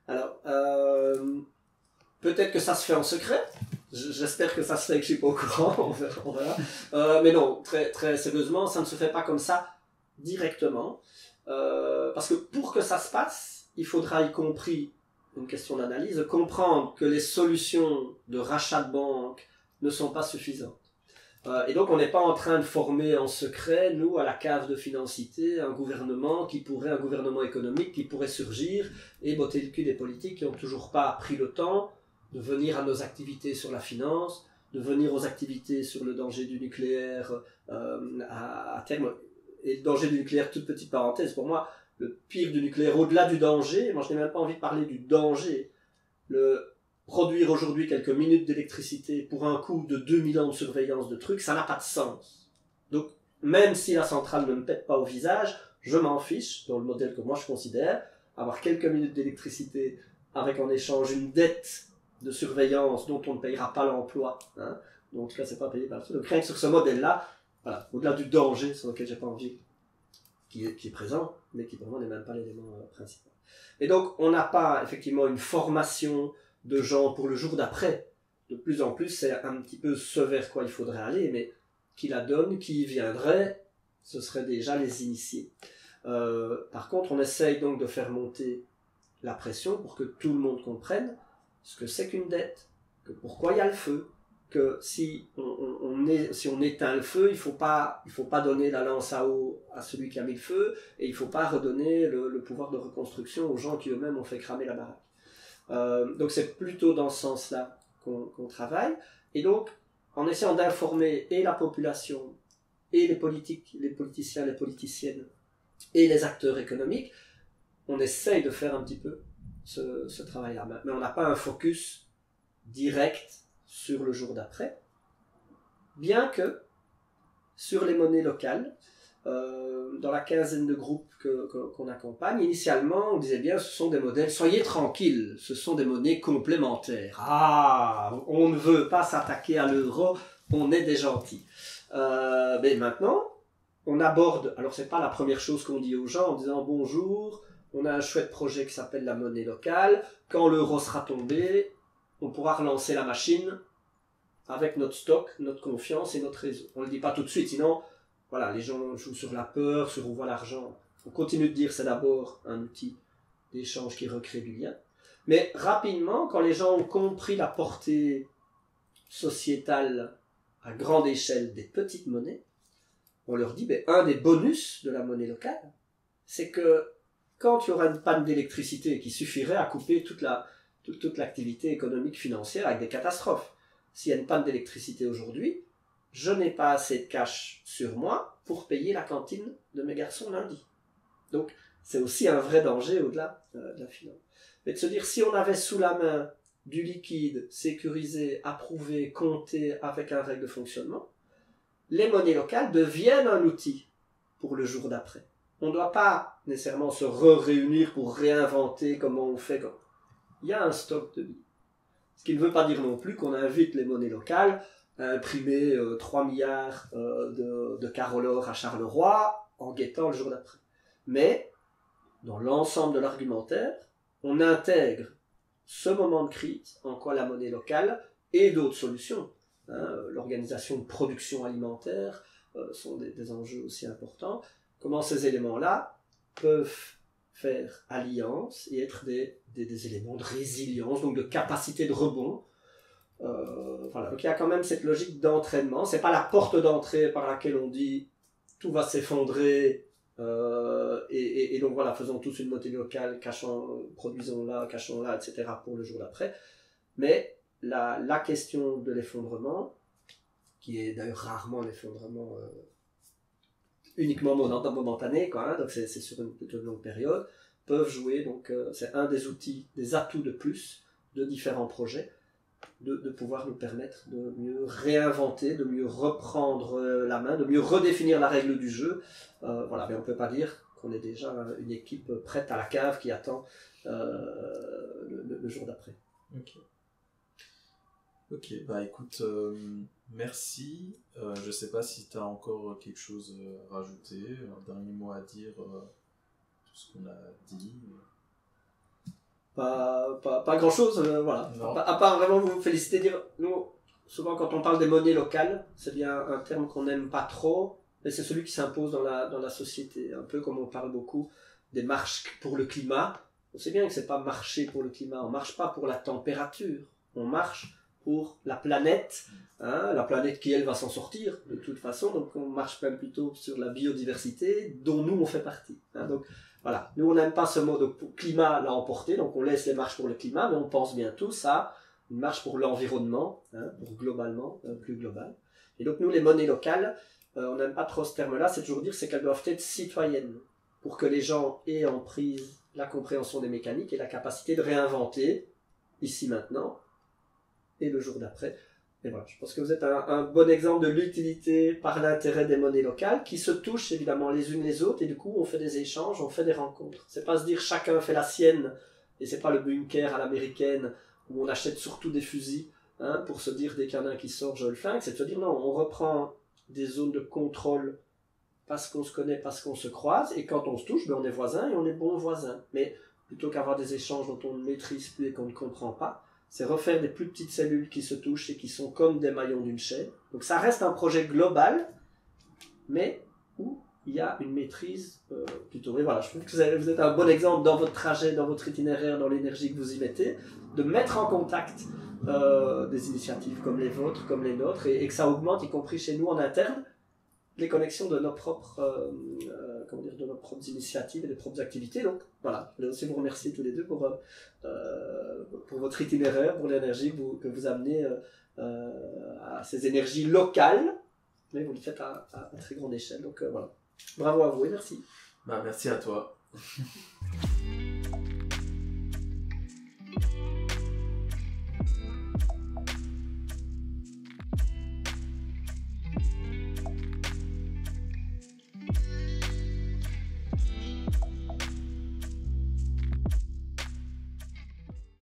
Alors, euh, peut-être que ça se fait en secret. J'espère que ça se fait que je suis pas au courant, on verra. mais non, très, très sérieusement, ça ne se fait pas comme ça directement. parce que pour que ça se passe, il faudra y compris une question d'analyse, comprendre que les solutions de rachat de banque ne sont pas suffisantes. Euh, et donc on n'est pas en train de former en secret, nous, à la cave de financité, un gouvernement qui pourrait, un gouvernement économique qui pourrait surgir et botter le cul des politiques qui n'ont toujours pas pris le temps de venir à nos activités sur la finance, de venir aux activités sur le danger du nucléaire euh, à, à terme. Et le danger du nucléaire, toute petite parenthèse, pour moi, le pire du nucléaire, au-delà du danger, moi je n'ai même pas envie de parler du danger, le produire aujourd'hui quelques minutes d'électricité pour un coût de 2000 ans de surveillance de trucs, ça n'a pas de sens. Donc, même si la centrale ne me pète pas au visage, je m'en fiche, dans le modèle que moi je considère, avoir quelques minutes d'électricité avec en échange une dette de surveillance dont on ne payera pas l'emploi, hein, donc en tout cas c'est pas payé par Donc rien que sur ce modèle-là, au-delà du danger sur lequel j'ai pas envie qui est, présent, mais qui pour moi n'est même pas l'élément euh, principal. Et donc, on n'a pas effectivement une formation de gens pour le jour d'après. De plus en plus, c'est un petit peu ce vers quoi il faudrait aller, mais qui la donne, qui y viendrait, ce serait déjà les initiés. Euh, par contre, on essaye donc de faire monter la pression pour que tout le monde comprenne ce que c'est qu'une dette, que pourquoi il y a le feu, que si on, éteint le feu, il il faut pas donner la lance à eau à celui qui a mis le feu, et il faut pas redonner le, pouvoir de reconstruction aux gens qui eux-mêmes ont fait cramer la baraque. Euh, donc c'est plutôt dans ce sens-là qu'on travaille, et donc en essayant d'informer et la population, et les politiques, les politiciens, les politiciennes, et les acteurs économiques, on essaye de faire un petit peu ce travail-là. Mais on n'a pas un focus direct sur le jour d'après, bien que sur les monnaies locales, euh, dans la quinzaine de groupes qu'on accompagne, initialement, on disait bien, ce sont des modèles, soyez tranquilles, ce sont des monnaies complémentaires. Ah, on ne veut pas s'attaquer à l'euro, on est des gentils. Euh, mais maintenant, on aborde, alors c'est pas la première chose qu'on dit aux gens en disant bonjour, on a un chouette projet qui s'appelle la monnaie locale, quand l'euro sera tombé, on pourra relancer la machine avec notre stock, notre confiance et notre réseau. On ne le dit pas tout de suite, sinon, voilà, les gens jouent sur la peur, sur où voit l'argent. On continue de dire c'est d'abord un outil d'échange qui recrée du lien. Mais rapidement, quand les gens ont compris la portée sociétale à grande échelle des petites monnaies, on leur dit, ben, un des bonus de la monnaie locale, c'est que quand il y aura une panne d'électricité qui suffirait à couper toute la, toute, l'activité économique financière avec des catastrophes. S'il y a une panne d'électricité aujourd'hui, je n'ai pas assez de cash sur moi pour payer la cantine de mes garçons lundi. Donc, c'est aussi un vrai danger au-delà euh, de la finance. Mais de se dire, si on avait sous la main du liquide sécurisé, approuvé, compté avec un règle de fonctionnement, les monnaies locales deviennent un outil pour le jour d'après. On ne doit pas nécessairement se réunir pour réinventer comment on fait il y a un stock de billes. Ce qui ne veut pas dire non plus qu'on invite les monnaies locales imprimer 3 milliards de, de carolores à Charleroi en guettant le jour d'après. Mais, dans l'ensemble de l'argumentaire, on intègre ce moment de crise, en quoi la monnaie locale et d'autres solutions. Hein, l'organisation de production alimentaire euh, sont des, enjeux aussi importants. Comment ces éléments-là peuvent faire alliance et être des, éléments de résilience, donc de capacité de rebond. Euh, voilà. Donc il y a quand même cette logique d'entraînement. C'est pas la porte d'entrée par laquelle on dit tout va s'effondrer euh, et, donc voilà, faisons tous une montée locale, produisons-la, cachons-la, etc. pour le jour d'après. Mais la, la question de l'effondrement, qui est d'ailleurs rarement un effondrement euh, uniquement momentané, quoi, hein, donc c'est sur une longue période, peuvent jouer. Donc euh, c'est un des outils, des atouts de plus de différents projets de, pouvoir nous permettre de mieux réinventer, de mieux reprendre euh, la main, de mieux redéfinir la règle du jeu. Euh, voilà, mais on ne peut pas dire qu'on est déjà une équipe prête à la cave qui attend euh, le, jour d'après. Ok. Ok, bah écoute, merci. je ne sais pas si tu as encore quelque chose à rajouter, un dernier mot à dire, tout ce qu'on a dit pas, pas, pas grand chose, euh, voilà. À, part vraiment vous féliciter, dire, nous, souvent quand on parle des monnaies locales, c'est bien un terme qu'on n'aime pas trop, mais c'est celui qui s'impose dans la, dans la société. Un peu comme on parle beaucoup des marches pour le climat. On sait bien que c'est pas marcher pour le climat, on marche pas pour la température, on marche pour la planète, hein, la planète qui elle va s'en sortir de toute façon, donc on marche même plutôt sur la biodiversité dont nous on fait partie. Hein, donc voilà. Nous, on n'aime pas ce mot de climat l'a emporté, donc on laisse les marches pour le climat, mais on pense bien tous à une marche pour l'environnement, hein, pour globalement, euh, plus global. Et donc, nous, les monnaies locales, euh, on n'aime pas trop ce terme-là, c'est toujours dire c'est qu'elles doivent être citoyennes, pour que les gens aient en prise la compréhension des mécaniques et la capacité de réinventer, ici maintenant, et le jour d'après, et voilà, je pense que vous êtes un, bon exemple de l'utilité par l'intérêt des monnaies locales qui se touchent évidemment les unes les autres et du coup on fait des échanges, on fait des rencontres. C'est pas se dire chacun fait la sienne et c'est pas le bunker à l'américaine où on achète surtout des fusils hein, pour se dire dès qu'il qui sort je le flingue, c'est de se dire non, on reprend des zones de contrôle parce qu'on se connaît, parce qu'on se croise et quand on se touche, ben on est voisins et on est bons voisins. Mais plutôt qu'avoir des échanges dont on ne maîtrise plus et qu'on ne comprend pas, c'est refaire des plus petites cellules qui se touchent et qui sont comme des maillons d'une chaîne. Donc ça reste un projet global, mais où il y a une maîtrise euh, plutôt. Mais voilà, je trouve que vous, êtes un bon exemple dans votre trajet, dans votre itinéraire, dans l'énergie que vous y mettez, de mettre en contact euh, des initiatives comme les vôtres, comme les nôtres, et, que ça augmente, y compris chez nous en interne, les connexions de nos propres, euh, euh, comment dire, de nos propres initiatives et des propres activités. Donc voilà, je voulais aussi vous remercier tous les deux pour, euh, pour votre itinéraire, pour l'énergie que vous, que vous amenez à ces énergies locales, mais vous le faites à, à, très grande échelle. Donc voilà, bravo à vous et merci. Bah, merci à toi.